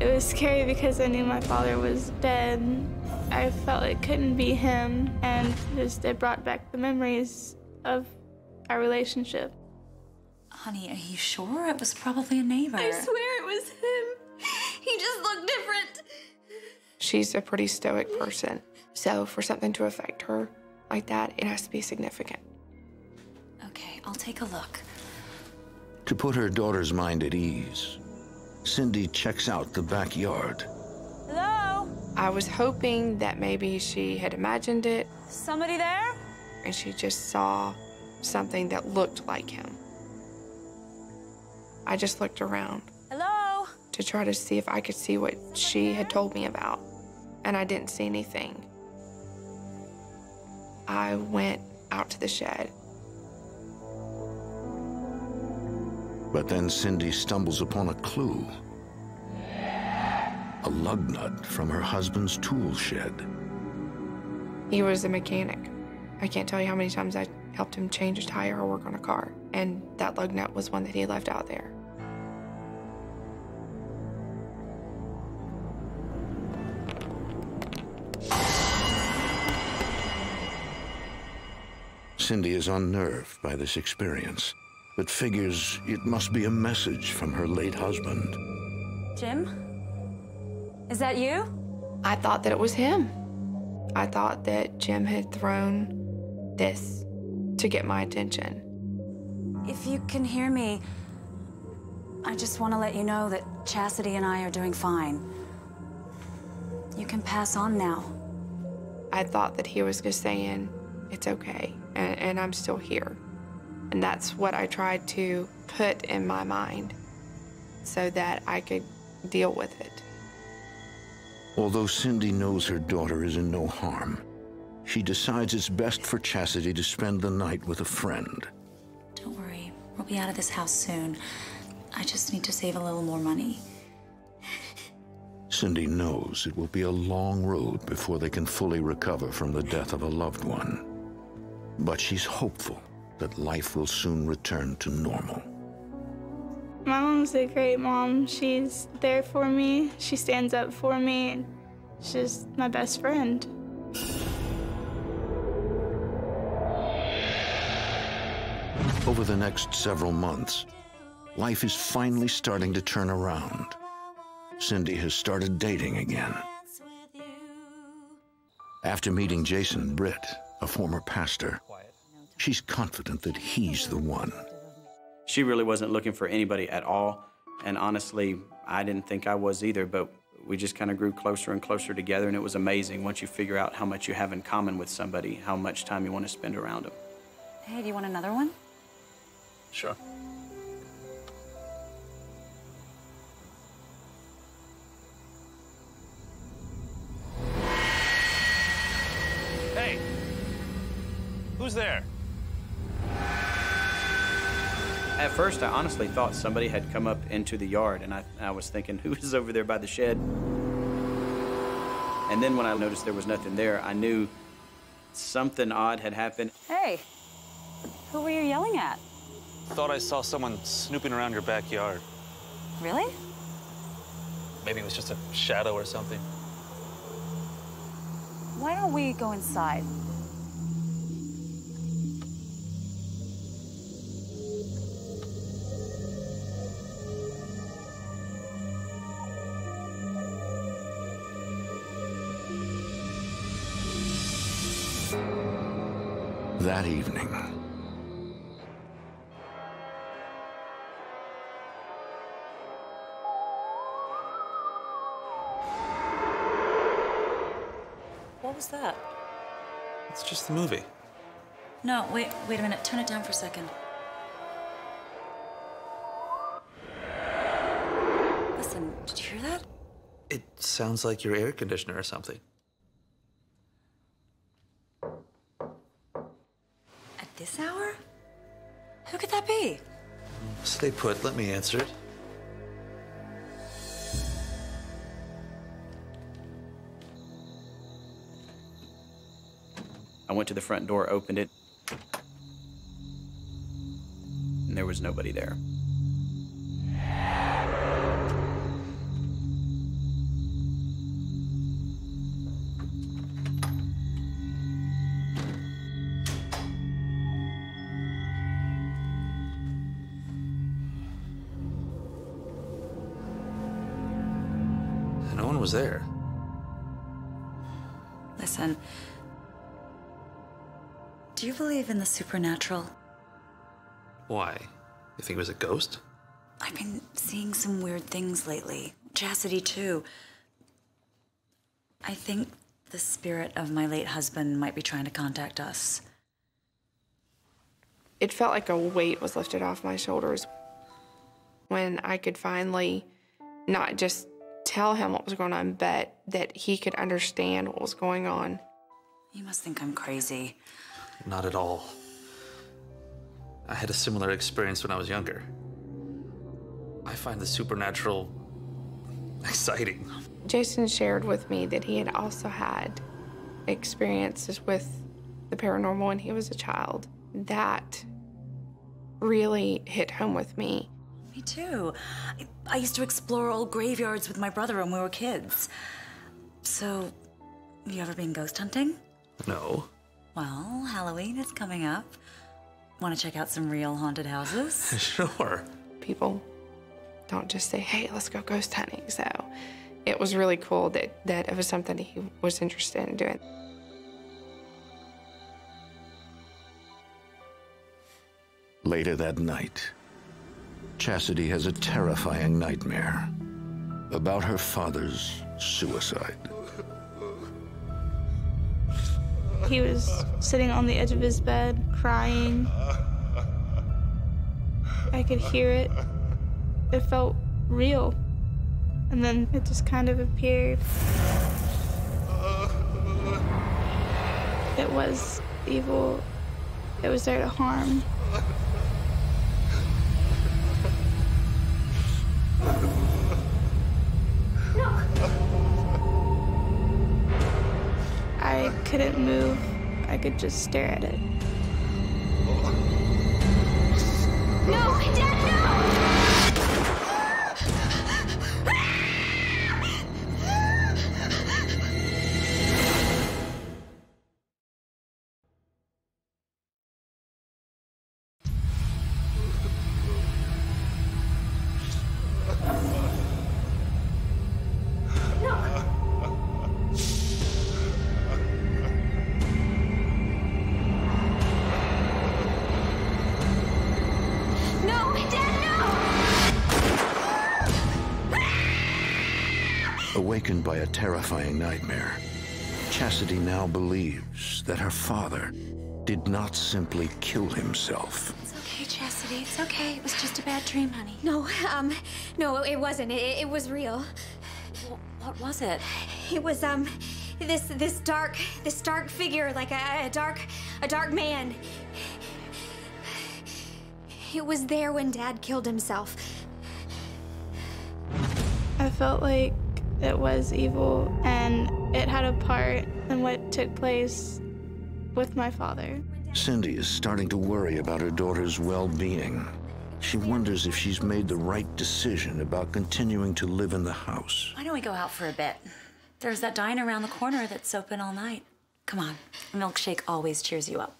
It was scary because I knew my father was dead. I felt it couldn't be him, and just it brought back the memories of our relationship. Honey, are you sure? It was probably a neighbor. I swear it was him. He just looked different. She's a pretty stoic person. So for something to affect her like that, it has to be significant. Okay, I'll take a look. To put her daughter's mind at ease, Cindy checks out the backyard. Hello? I was hoping that maybe she had imagined it Somebody there? and she just saw something that looked like him. I just looked around Hello? to try to see if I could see what she had told me about, and I didn't see anything. I went out to the shed. But then Cindy stumbles upon a clue. A lug nut from her husband's tool shed. He was a mechanic. I can't tell you how many times I helped him change a tire or work on a car, and that lug nut was one that he left out there. Cindy is unnerved by this experience, but figures it must be a message from her late husband. Jim? Is that you? I thought that it was him. I thought that Jim had thrown this to get my attention. If you can hear me, I just want to let you know that Chastity and I are doing fine. You can pass on now. I thought that he was just saying, it's okay, and, and I'm still here. And that's what I tried to put in my mind so that I could deal with it. Although Cindy knows her daughter is in no harm, she decides it's best for Chastity to spend the night with a friend. Don't worry, we'll be out of this house soon. I just need to save a little more money. Cindy knows it will be a long road before they can fully recover from the death of a loved one. But she's hopeful that life will soon return to normal. My mom's a great mom. She's there for me. She stands up for me. She's my best friend. Over the next several months, life is finally starting to turn around. Cindy has started dating again. After meeting Jason Britt, a former pastor, she's confident that he's the one. She really wasn't looking for anybody at all. And honestly, I didn't think I was either, but we just kind of grew closer and closer together, and it was amazing once you figure out how much you have in common with somebody, how much time you want to spend around them. Hey, do you want another one? Sure. Hey! Who's there? At first, I honestly thought somebody had come up into the yard, and I, I was thinking, (laughs) who is over there by the shed? And then when I noticed there was nothing there, I knew something odd had happened. Hey, who were you yelling at? Thought I saw someone snooping around your backyard. Really? Maybe it was just a shadow or something. Why don't we go inside? That evening, What was that? It's just the movie. No, wait, wait a minute. Turn it down for a second. Listen, did you hear that? It sounds like your air conditioner or something. At this hour? Who could that be? Stay put. Let me answer it. I went to the front door, opened it, and there was nobody there. Was there. Listen. Do you believe in the supernatural? Why? You think it was a ghost? I've been seeing some weird things lately. Chastity, too. I think the spirit of my late husband might be trying to contact us. It felt like a weight was lifted off my shoulders when I could finally not just tell him what was going on, but that he could understand what was going on. You must think I'm crazy. Not at all. I had a similar experience when I was younger. I find the supernatural exciting. Jason shared with me that he had also had experiences with the paranormal when he was a child. That really hit home with me. Me too. I, I used to explore old graveyards with my brother when we were kids. So, have you ever been ghost hunting? No. Well, Halloween is coming up. Want to check out some real haunted houses? (laughs) sure. People don't just say, hey, let's go ghost hunting. So it was really cool that, that it was something he was interested in doing. Later that night, Chastity has a terrifying nightmare about her father's suicide. He was sitting on the edge of his bed, crying. I could hear it. It felt real. And then it just kind of appeared. It was evil. It was there to harm. I couldn't move. I could just stare at it. No, Dad, no! A terrifying nightmare, Chastity now believes that her father did not simply kill himself. It's okay, Chastity, it's okay. It was just a bad dream, honey. No, um, no, it wasn't. It, it was real. What was it? It was, um, this, this dark, this dark figure, like a, a dark, a dark man. It was there when Dad killed himself. I felt like it was evil and it had a part in what took place with my father. Cindy is starting to worry about her daughter's well-being. She wonders if she's made the right decision about continuing to live in the house. Why don't we go out for a bit? There's that diner around the corner that's open all night. Come on, a milkshake always cheers you up.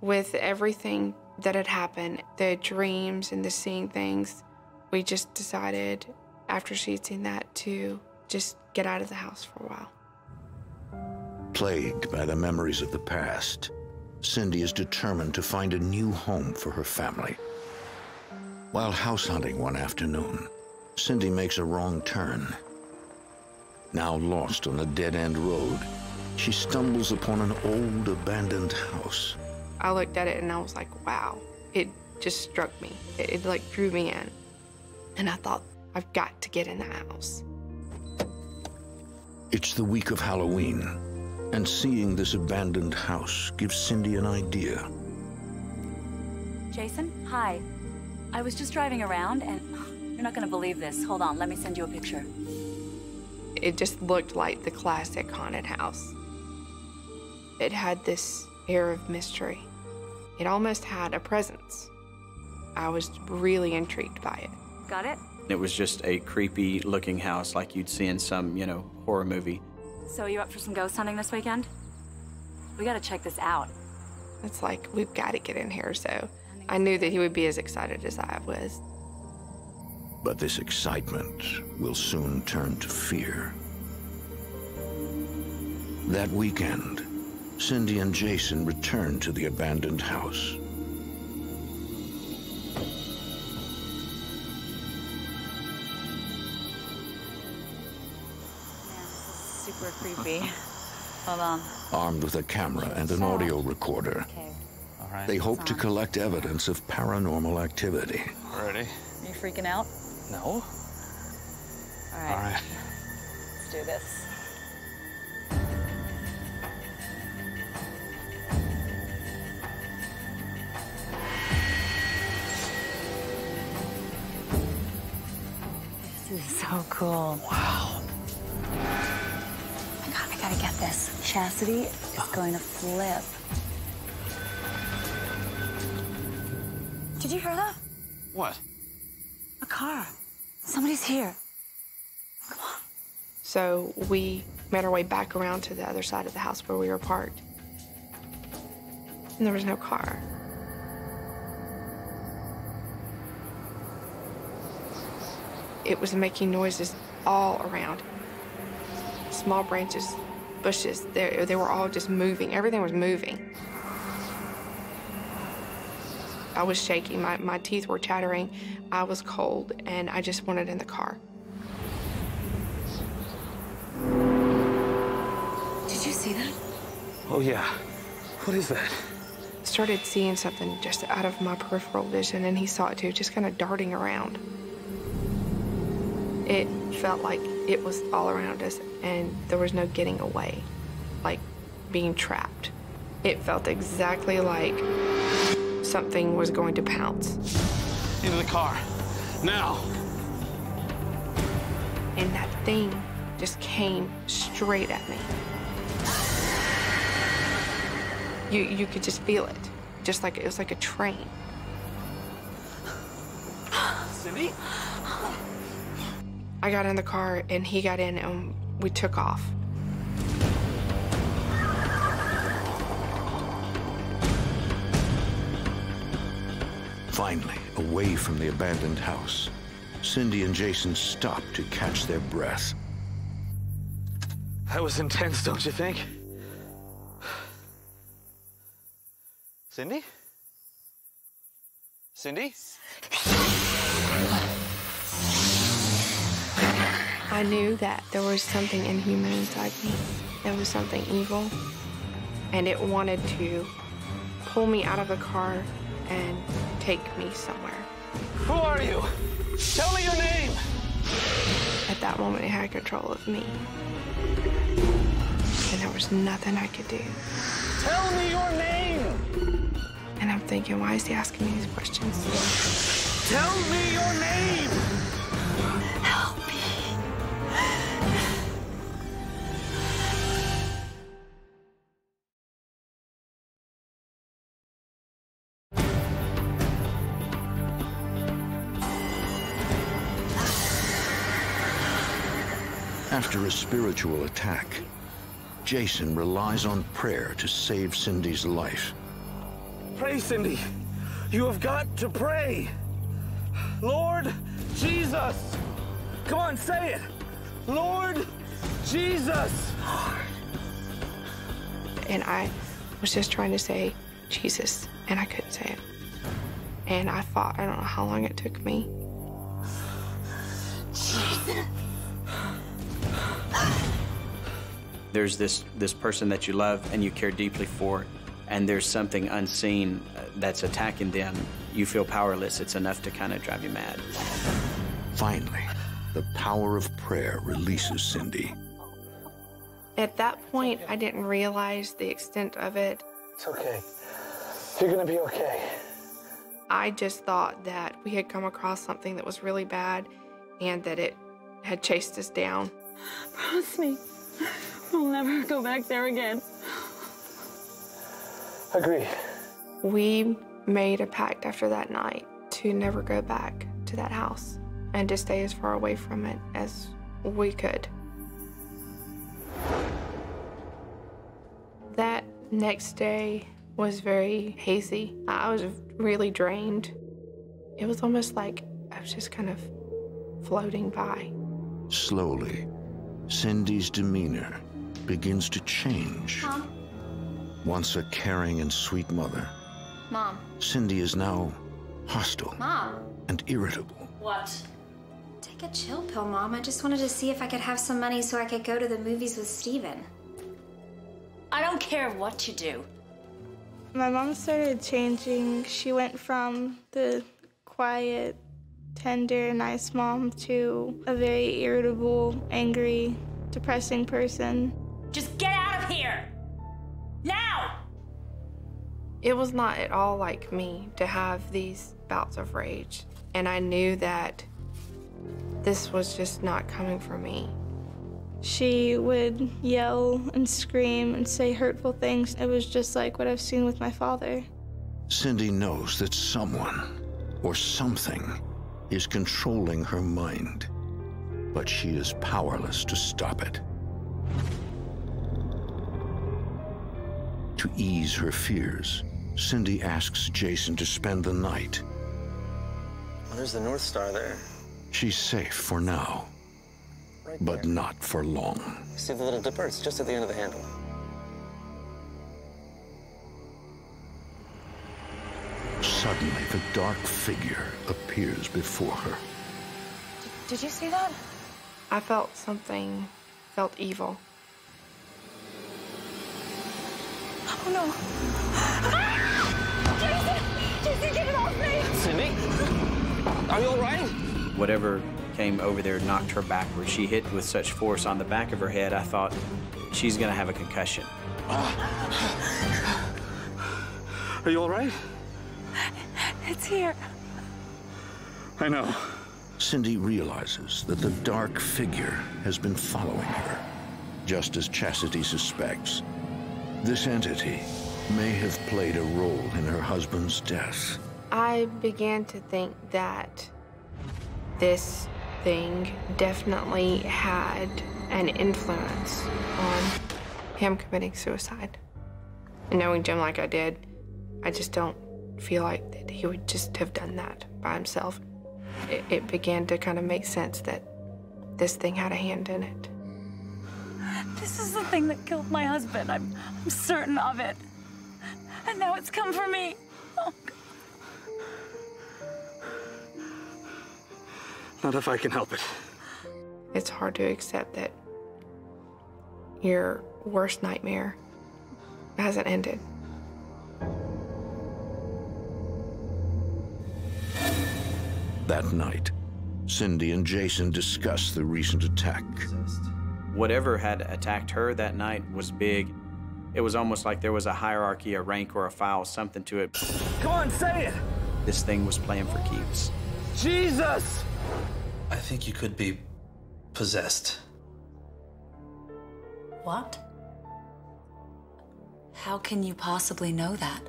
With everything that had happened, the dreams and the seeing things, we just decided after she'd seen that to just get out of the house for a while. Plagued by the memories of the past, Cindy is determined to find a new home for her family. While house hunting one afternoon, Cindy makes a wrong turn. Now lost on a dead-end road, she stumbles upon an old abandoned house. I looked at it and I was like, wow. It just struck me. It, it like drew me in. And I thought, I've got to get in the house. It's the week of Halloween, and seeing this abandoned house gives Cindy an idea. Jason, hi. I was just driving around and you're not gonna believe this. Hold on, let me send you a picture. It just looked like the classic haunted house. It had this air of mystery. It almost had a presence. I was really intrigued by it. Got it? It was just a creepy looking house like you'd see in some, you know, horror movie. So are you up for some ghost hunting this weekend? We gotta check this out. It's like, we've got to get in here, so I knew that he would be as excited as I was. But this excitement will soon turn to fear. That weekend, Cindy and Jason return to the abandoned house. Super creepy. (laughs) Hold on. Armed with a camera and an audio recorder, All right. they hope to collect evidence of paranormal activity. Ready? Are you freaking out? No. All right. All right. Let's do this. This is so cool. Wow. This. Chastity is going to flip. Did you hear that? What? A car. Somebody's here. Come on. So we made our way back around to the other side of the house where we were parked. And there was no car. It was making noises all around. Small branches, bushes, they, they were all just moving. Everything was moving. I was shaking, my, my teeth were chattering, I was cold, and I just wanted in the car. Did you see that? Oh, yeah. What is that? Started seeing something just out of my peripheral vision, and he saw it too, just kind of darting around. It felt like it was all around us, and there was no getting away, like being trapped. It felt exactly like something was going to pounce. Into the car. Now. And that thing just came straight at me. You, you could just feel it, just like it was like a train. Cindy? I got in the car and he got in and we took off. Finally, away from the abandoned house, Cindy and Jason stopped to catch their breath. That was intense, don't you think? Cindy? Cindy? I knew that there was something inhuman inside me. There was something evil. And it wanted to pull me out of the car and take me somewhere. Who are you? Tell me your name! At that moment, it had control of me. And there was nothing I could do. Tell me your name! And I'm thinking, why is he asking me these questions? Tell me your name! After a spiritual attack, Jason relies on prayer to save Cindy's life. Pray, Cindy. You have got to pray. Lord Jesus. Come on, say it. Lord Jesus. And I was just trying to say Jesus, and I couldn't say it. And I fought. I don't know how long it took me. There's this, this person that you love and you care deeply for, and there's something unseen uh, that's attacking them. You feel powerless. It's enough to kind of drive you mad. Finally, the power of prayer releases Cindy. At that point, I didn't realize the extent of it. It's okay. You're gonna be okay. I just thought that we had come across something that was really bad and that it had chased us down. Promise me. We'll never go back there again. Agree. We made a pact after that night to never go back to that house and to stay as far away from it as we could. That next day was very hazy. I was really drained. It was almost like I was just kind of floating by. Slowly, Cindy's demeanor begins to change. Mom? Once a caring and sweet mother, Mom. Cindy is now hostile Mom. and irritable. What? Take a chill pill, Mom. I just wanted to see if I could have some money so I could go to the movies with Steven. I don't care what you do. My mom started changing. She went from the quiet, tender, nice mom to a very irritable, angry, depressing person. Just get out of here! Now! It was not at all like me to have these bouts of rage. And I knew that this was just not coming from me. She would yell and scream and say hurtful things. It was just like what I've seen with my father. Cindy knows that someone or something is controlling her mind, but she is powerless to stop it. To ease her fears, Cindy asks Jason to spend the night. Well, there's the North Star there. She's safe for now, Right but there. not for long. See the Little Dipper? It's just at the end of the handle. Suddenly, the dark figure appears before her. Did you see that? I felt something, felt evil. Oh no. Ah! Jason! Jason, get it off me! Cindy? Are you all right? Whatever came over there knocked her backward. She hit with such force on the back of her head, I thought she's gonna have a concussion. Are you all right? It's here. I know. Cindy realizes that the dark figure has been following her, just as Chastity suspects. This entity may have played a role in her husband's death. I began to think that this thing definitely had an influence on him committing suicide. And knowing Jim like I did, I just don't feel like that he would just have done that by himself. It, it began to kind of make sense that this thing had a hand in it. This is the thing that killed my husband. I'm, I'm certain of it. And now it's come for me. Oh, Not if I can help it. It's hard to accept that your worst nightmare hasn't ended. That night, Cindy and Jason discuss the recent attack. Whatever had attacked her that night was big. It was almost like there was a hierarchy, a rank, or a file, something to it. Come on, say it! This thing was playing for keeps. Jesus! I think you could be possessed. What? How can you possibly know that?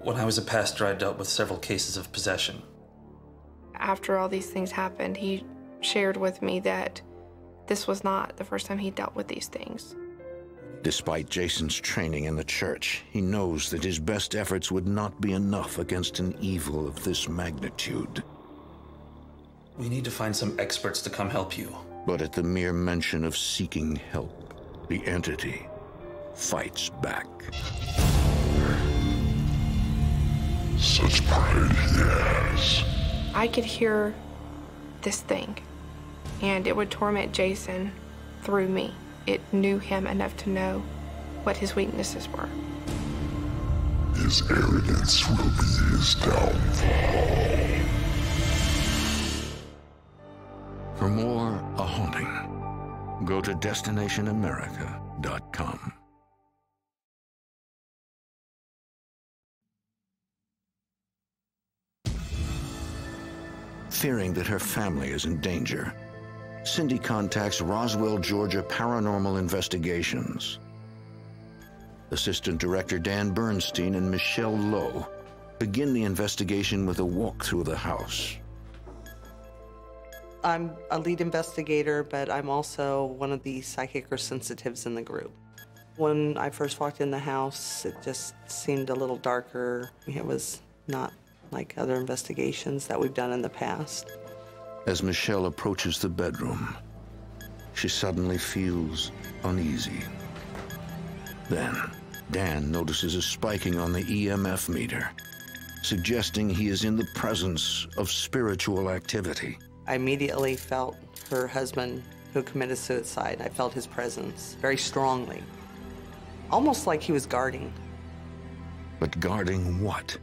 When I was a pastor, I dealt with several cases of possession. After all these things happened, he shared with me that this was not the first time he dealt with these things. Despite Jason's training in the church, he knows that his best efforts would not be enough against an evil of this magnitude. We need to find some experts to come help you. But at the mere mention of seeking help, the entity fights back. Such pride he has. I could hear this thing, and it would torment Jason through me. It knew him enough to know what his weaknesses were. His arrogance will be his downfall. For more A Haunting, go to DestinationAmerica.com. Fearing that her family is in danger, Cindy contacts Roswell, Georgia Paranormal Investigations. Assistant Director Dan Bernstein and Michelle Lowe begin the investigation with a walk through the house. I'm a lead investigator, but I'm also one of the psychic or sensitives in the group. When I first walked in the house, it just seemed a little darker. It was not like other investigations that we've done in the past. As Michelle approaches the bedroom, she suddenly feels uneasy. Then, Dan notices a spiking on the EMF meter, suggesting he is in the presence of spiritual activity. I immediately felt her husband who committed suicide. I felt his presence very strongly, almost like he was guarding. But guarding what?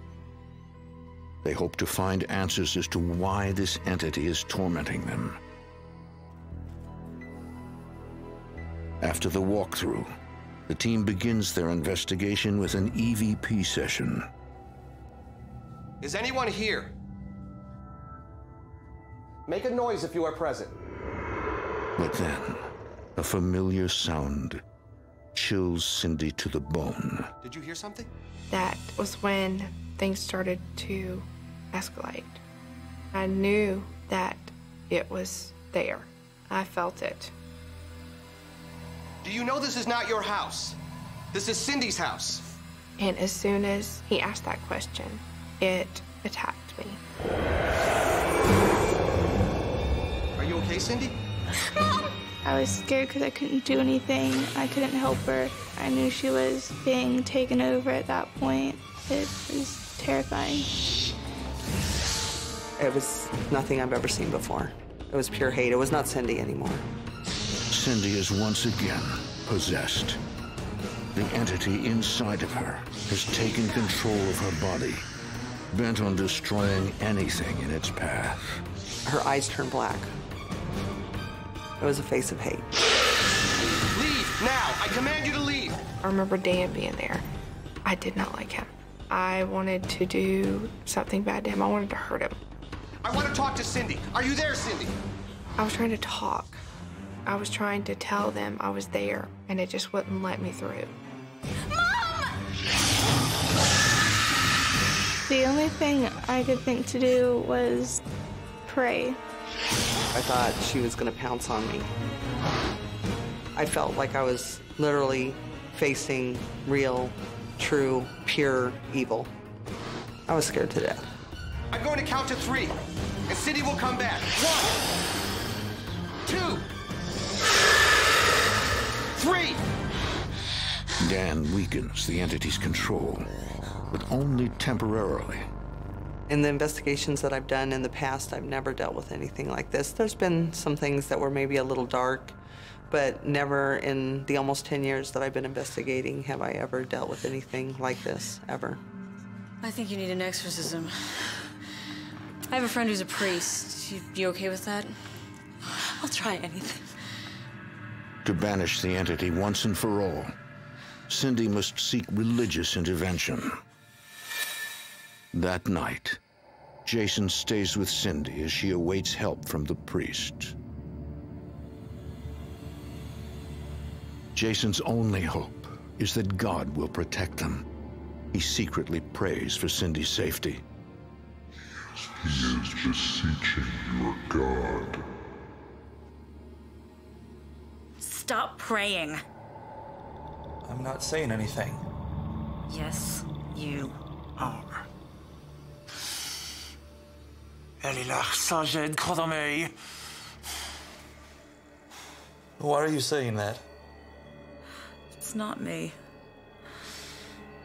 They hope to find answers as to why this entity is tormenting them. After the walkthrough, the team begins their investigation with an EVP session. Is anyone here? Make a noise if you are present. But then, A familiar sound chills Cindy to the bone. Did you hear something? That was when things started to escalate. I knew that it was there. I felt it. Do you know this is not your house? This is Cindy's house. And as soon as he asked that question, it attacked me. Are you okay, Cindy? (laughs) I was scared because I couldn't do anything. I couldn't help her. I knew she was being taken over at that point. It was terrifying. It was nothing I've ever seen before. It was pure hate. It was not Cindy anymore. Cindy is once again possessed. The entity inside of her has taken control of her body, bent on destroying anything in its path. Her eyes turned black. It was a face of hate. Leave now! I command you to leave! I remember Dan being there. I did not like him. I wanted to do something bad to him. I wanted to hurt him. I want to talk to Cindy. Are you there, Cindy? I was trying to talk. I was trying to tell them I was there, and it just wouldn't let me through. Mom! The only thing I could think to do was pray. I thought she was going to pounce on me. I felt like I was literally facing real, true, pure evil. I was scared to death. I'm going to count to three, and Cindy will come back. One, two, three. Dan weakens the entity's control, but only temporarily. In the investigations that I've done in the past, I've never dealt with anything like this. There's been some things that were maybe a little dark, but never in the almost 10 years that I've been investigating have I ever dealt with anything like this, ever. I think you need an exorcism. I have a friend who's a priest. You, you okay with that? I'll try anything. To banish the entity once and for all, Cindy must seek religious intervention. That night, Jason stays with Cindy as she awaits help from the priest. Jason's only hope is that God will protect them. He secretly prays for Cindy's safety. He is beseeching your God. Stop praying. I'm not saying anything. Yes, you are. Elle est là, sage aide, croix dans mes Why are you saying that? It's not me.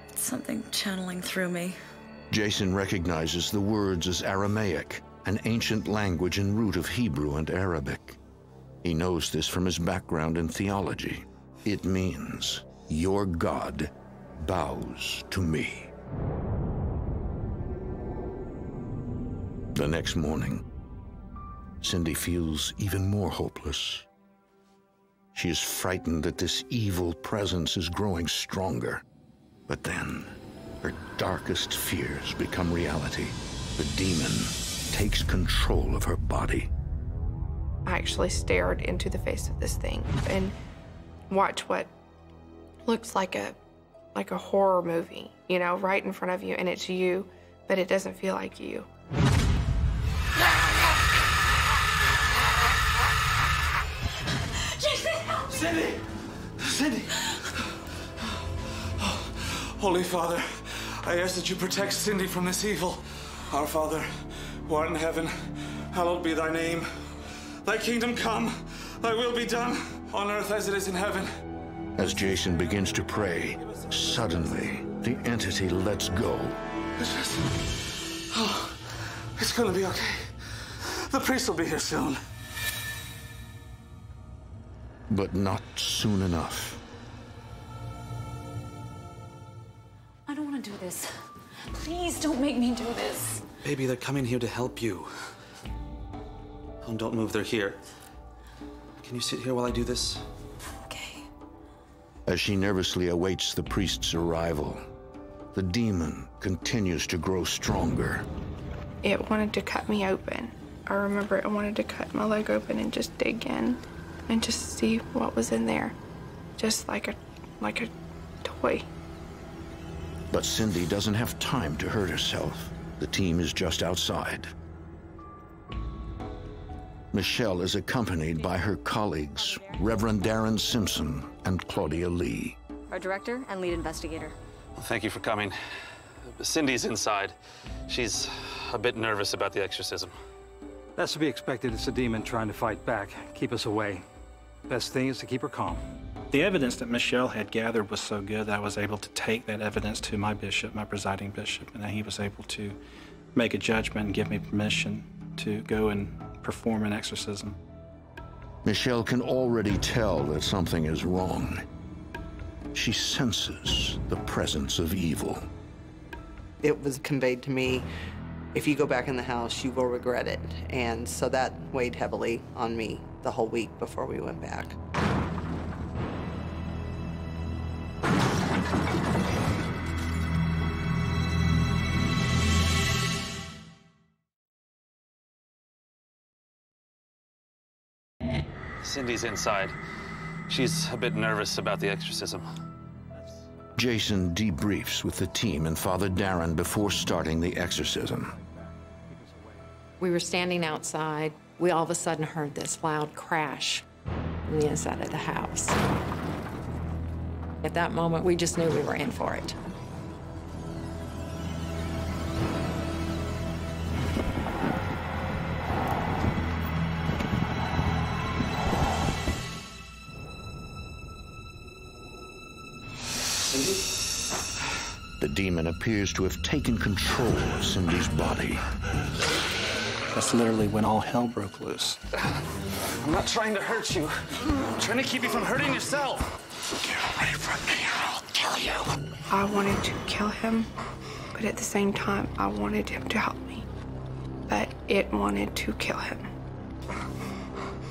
It's something channeling through me. Jason recognizes the words as Aramaic, an ancient language and root of Hebrew and Arabic. He knows this from his background in theology. It means, Your God bows to me. The next morning, Cindy feels even more hopeless. She is frightened that this evil presence is growing stronger. But then, her darkest fears become reality. The demon takes control of her body. I actually stared into the face of this thing and watched what looks like a like a horror movie, you know, right in front of you and it's you, but it doesn't feel like you. Cindy! Cindy! Holy Father, I ask that you protect Cindy from this evil. Our Father, who art in heaven, hallowed be thy name. Thy kingdom come, thy will be done, on earth as it is in heaven. As Jason begins to pray, suddenly the entity lets go. It's just... Oh, it's gonna be okay. The priest will be here soon. But not soon enough. Want to do this. Please don't make me do this. Baby, they're coming here to help you. Oh, don't move, they're here. Can you sit here while I do this? Okay. As she nervously awaits the priest's arrival, the demon continues to grow stronger. It wanted to cut me open. I remember it wanted to cut my leg open and just dig in. and just see what was in there. Just like a like a toy. But Cindy doesn't have time to hurt herself. The team is just outside. Michelle is accompanied by her colleagues, Reverend Darren Simpson and Claudia Lee. Our director and lead investigator. Well, thank you for coming. Cindy's inside. She's a bit nervous about the exorcism. That's to be expected. It's a demon trying to fight back, keep us away. Best thing is to keep her calm. The evidence that Michelle had gathered was so good that I was able to take that evidence to my bishop, my presiding bishop, and he was able to make a judgment and give me permission to go and perform an exorcism. Michelle can already tell that something is wrong. She senses the presence of evil. It was conveyed to me if you go back in the house, you will regret it. And so that weighed heavily on me the whole week before we went back. Cindy's inside. She's a bit nervous about the exorcism. Jason debriefs with the team and Father Darren before starting the exorcism. We were standing outside. We all of a sudden heard this loud crash from the inside of the house. At that moment, we just knew we were in for it. Demon appears to have taken control of Cindy's body. That's literally when all hell broke loose. I'm not trying to hurt you. I'm trying to keep you from hurting yourself. Get away from me or I'll kill you. I wanted to kill him, but at the same time, I wanted him to help me. But it wanted to kill him.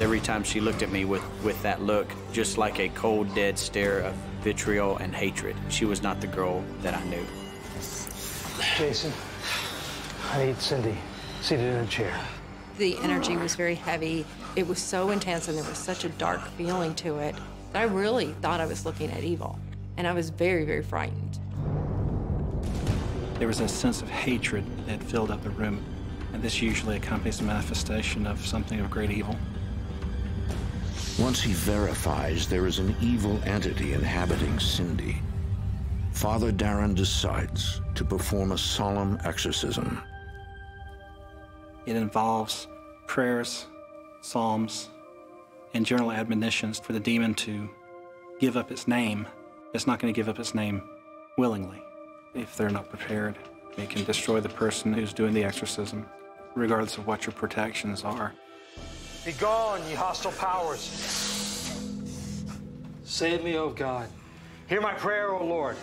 Every time she looked at me with, with that look, just like a cold, dead stare of vitriol and hatred, she was not the girl that I knew. Jason, I need Cindy seated in a chair. The energy was very heavy. It was so intense, and there was such a dark feeling to it that I really thought I was looking at evil. And I was very, very frightened. There was a sense of hatred that filled up the room, and this usually accompanies the manifestation of something of great evil. Once he verifies there is an evil entity inhabiting Cindy, Father Darren decides to perform a solemn exorcism. It involves prayers, psalms, and general admonitions for the demon to give up its name. It's not going to give up its name willingly. If they're not prepared, it can destroy the person who's doing the exorcism, regardless of what your protections are. Be gone, ye hostile powers. Save me, O God. Hear my prayer, O Lord.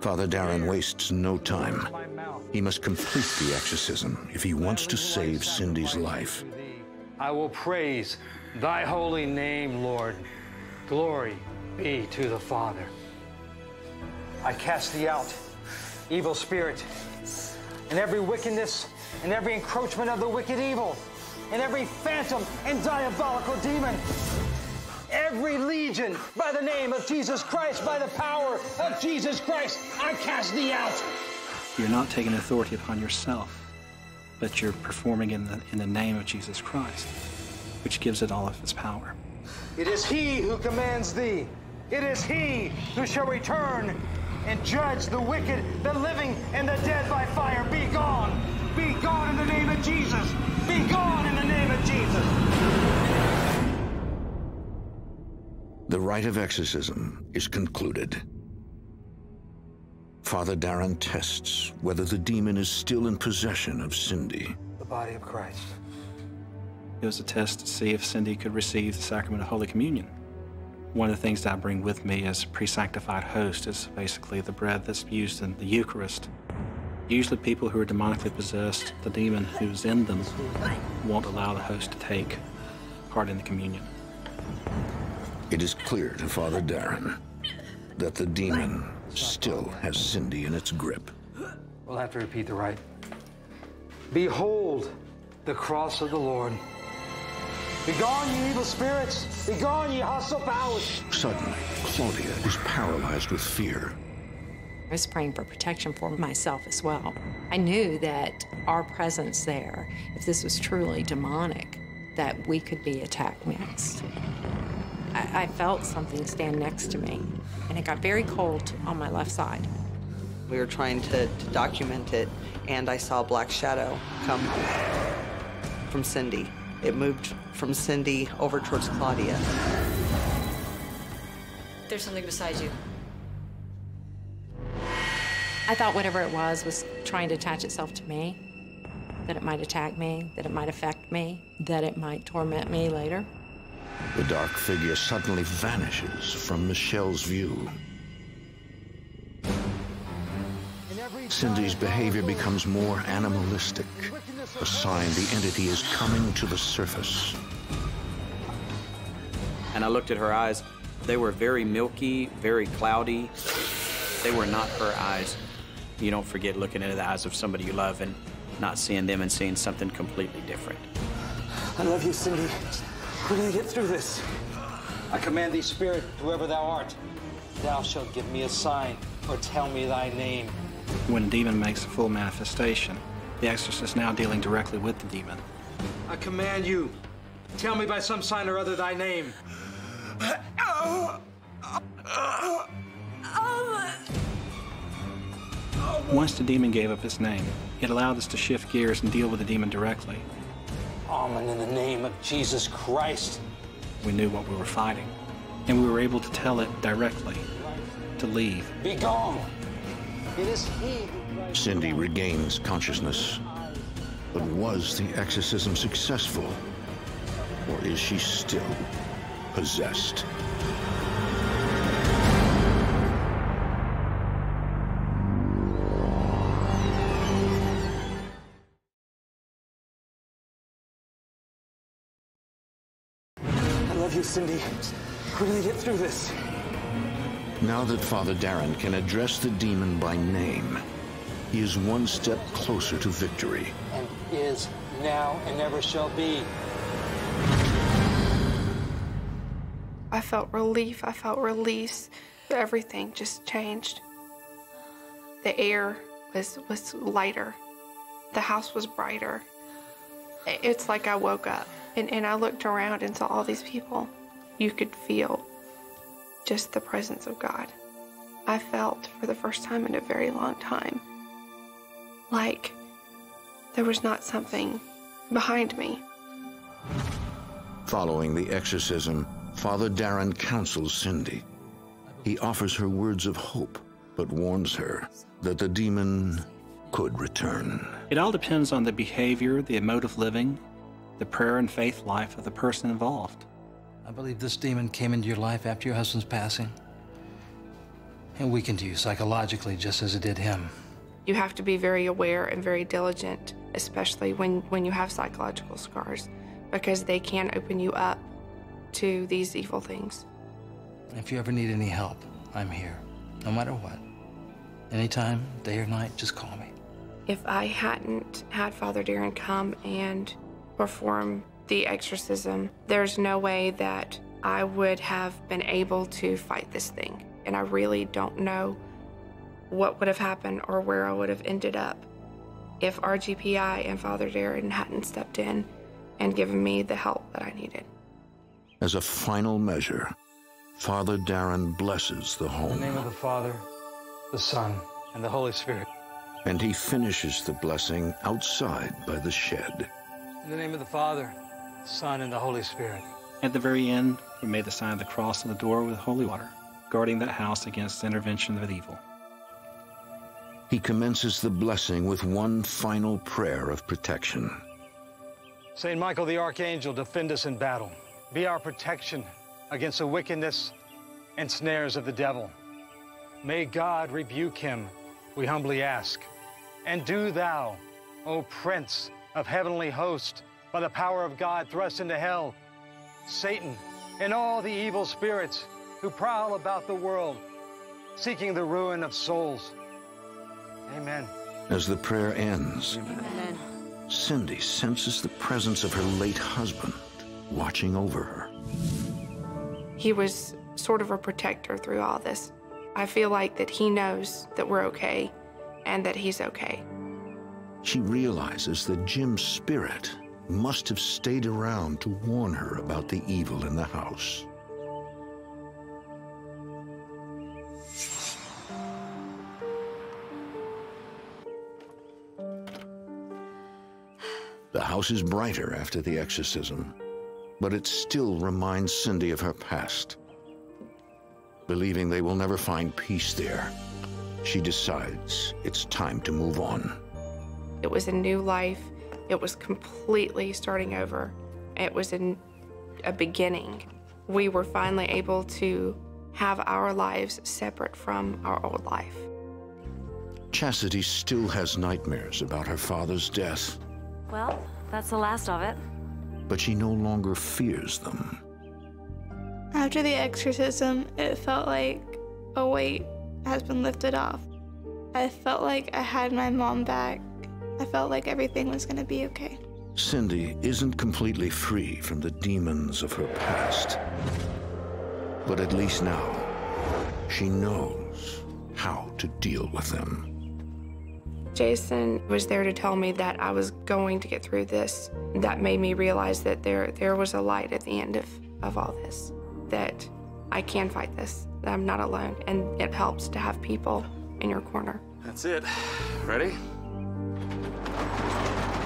Father Darren wastes no time. He must complete the exorcism if he wants to save Cindy's life. I will praise thy holy name, Lord. Glory be to the Father. I cast thee out, evil spirit, and every wickedness and every encroachment of the wicked evil, and every phantom and diabolical demon. Every legion, by the name of Jesus Christ, by the power of Jesus Christ, I cast thee out. You're not taking authority upon yourself, but you're performing in the, in the name of Jesus Christ, which gives it all of its power. It is he who commands thee. It is he who shall return and judge the wicked, the living, and the dead by fire. Be gone. Be gone in the name of Jesus. Be gone in the name of Jesus. The rite of exorcism is concluded. Father Darren tests whether the demon is still in possession of Cindy. The body of Christ. It was a test to see if Cindy could receive the sacrament of Holy Communion. One of the things that I bring with me as pre-sanctified host is basically the bread that's used in the Eucharist. Usually people who are demonically possessed, the demon who's in them won't allow the host to take part in the communion. It is clear to Father Darren that the demon still has Cindy in its grip. We'll have to repeat the rite. Behold the cross of the Lord. Begone, ye evil spirits! Begone, ye hostile powers! Suddenly, Claudia is paralyzed with fear. I was praying for protection for myself as well. I knew that our presence there, if this was truly demonic, that we could be attacked next. I, I felt something stand next to me, and it got very cold on my left side. We were trying to, to document it, and I saw a black shadow come from Cindy. It moved from Cindy over towards Claudia. There's something beside you. I thought whatever it was was trying to attach itself to me, that it might attack me, that it might affect me, that it might torment me later. The dark figure suddenly vanishes from Michelle's view. Cindy's behavior becomes more animalistic, a sign the entity is coming to the surface. And I looked at her eyes. They were very milky, very cloudy. They were not her eyes. You don't forget looking into the eyes of somebody you love and not seeing them and seeing something completely different. I love you, Cindy. We're gonna get through this. I command thee, spirit, whoever thou art, thou shalt give me a sign or tell me thy name. When a demon makes a full manifestation, the exorcist is now dealing directly with the demon. I command you, tell me by some sign or other thy name. (sighs) Oh. Once the demon gave up its name, it allowed us to shift gears and deal with the demon directly. Amen in the name of Jesus Christ. We knew what we were fighting, and we were able to tell it directly to leave. Be gone. It is he. Cindy regains consciousness. But was the exorcism successful? Or is she still possessed? Cindy. We're gonna get through this. Now that Father Darren can address the demon by name, he is one step closer to victory. And is now and never shall be. I felt relief. I felt release. Everything just changed. The air was was lighter. The house was brighter. It's like I woke up and, and I looked around and saw all these people. You could feel just the presence of God. I felt for the first time in a very long time like there was not something behind me. Following the exorcism, Father Darren counsels Cindy. He offers her words of hope, but warns her that the demon could return. It all depends on the behavior, the emotive living, the prayer and faith life of the person involved. I believe this demon came into your life after your husband's passing and weakened you psychologically just as it did him. You have to be very aware and very diligent, especially when, when you have psychological scars, because they can open you up to these evil things. If you ever need any help, I'm here, no matter what. Anytime, day or night, just call me. If I hadn't had Father Darren come and perform the exorcism, there's no way that I would have been able to fight this thing. And I really don't know what would have happened or where I would have ended up if RGPI and Father Darren hadn't stepped in and given me the help that I needed. As a final measure, Father Darren blesses the In the name of the Father, the Son, and the Holy Spirit. and he finishes the blessing outside by the shed. In the name of the Father, the Son, and the Holy Spirit. At the very end, we made the sign of the cross on the door with holy water, guarding that house against the intervention of evil. He commences the blessing with one final prayer of protection. Saint Michael the Archangel, defend us in battle. Be our protection against the wickedness and snares of the devil. May God rebuke him, we humbly ask. And do thou, O Prince of heavenly host, by the power of God thrust into hell, Satan and all the evil spirits who prowl about the world, seeking the ruin of souls. Amen. As the prayer ends, Amen. Cindy senses the presence of her late husband watching over her. He was sort of a protector through all this. I feel like that he knows that we're okay and that he's okay. She realizes that Jim's spirit must have stayed around to warn her about the evil in the house. The house is brighter after the exorcism, but it still reminds Cindy of her past. Believing they will never find peace there, she decides it's time to move on. It was a new life. It was completely starting over. It was in a beginning. We were finally able to have our lives separate from our old life. Chastity still has nightmares about her father's death, Well, that's the last of it. but she no longer fears them. After the exorcism, it felt like a weight has been lifted off. I felt like I had my mom back. I felt like everything was going to be okay. Cindy isn't completely free from the demons of her past. But at least now, she knows how to deal with them. Jason was there to tell me that I was going to get through this. That made me realize that there, there was a light at the end of, of all this, that I can fight this, that I'm not alone, and it helps to have people in your corner. That's it. Ready? すいません。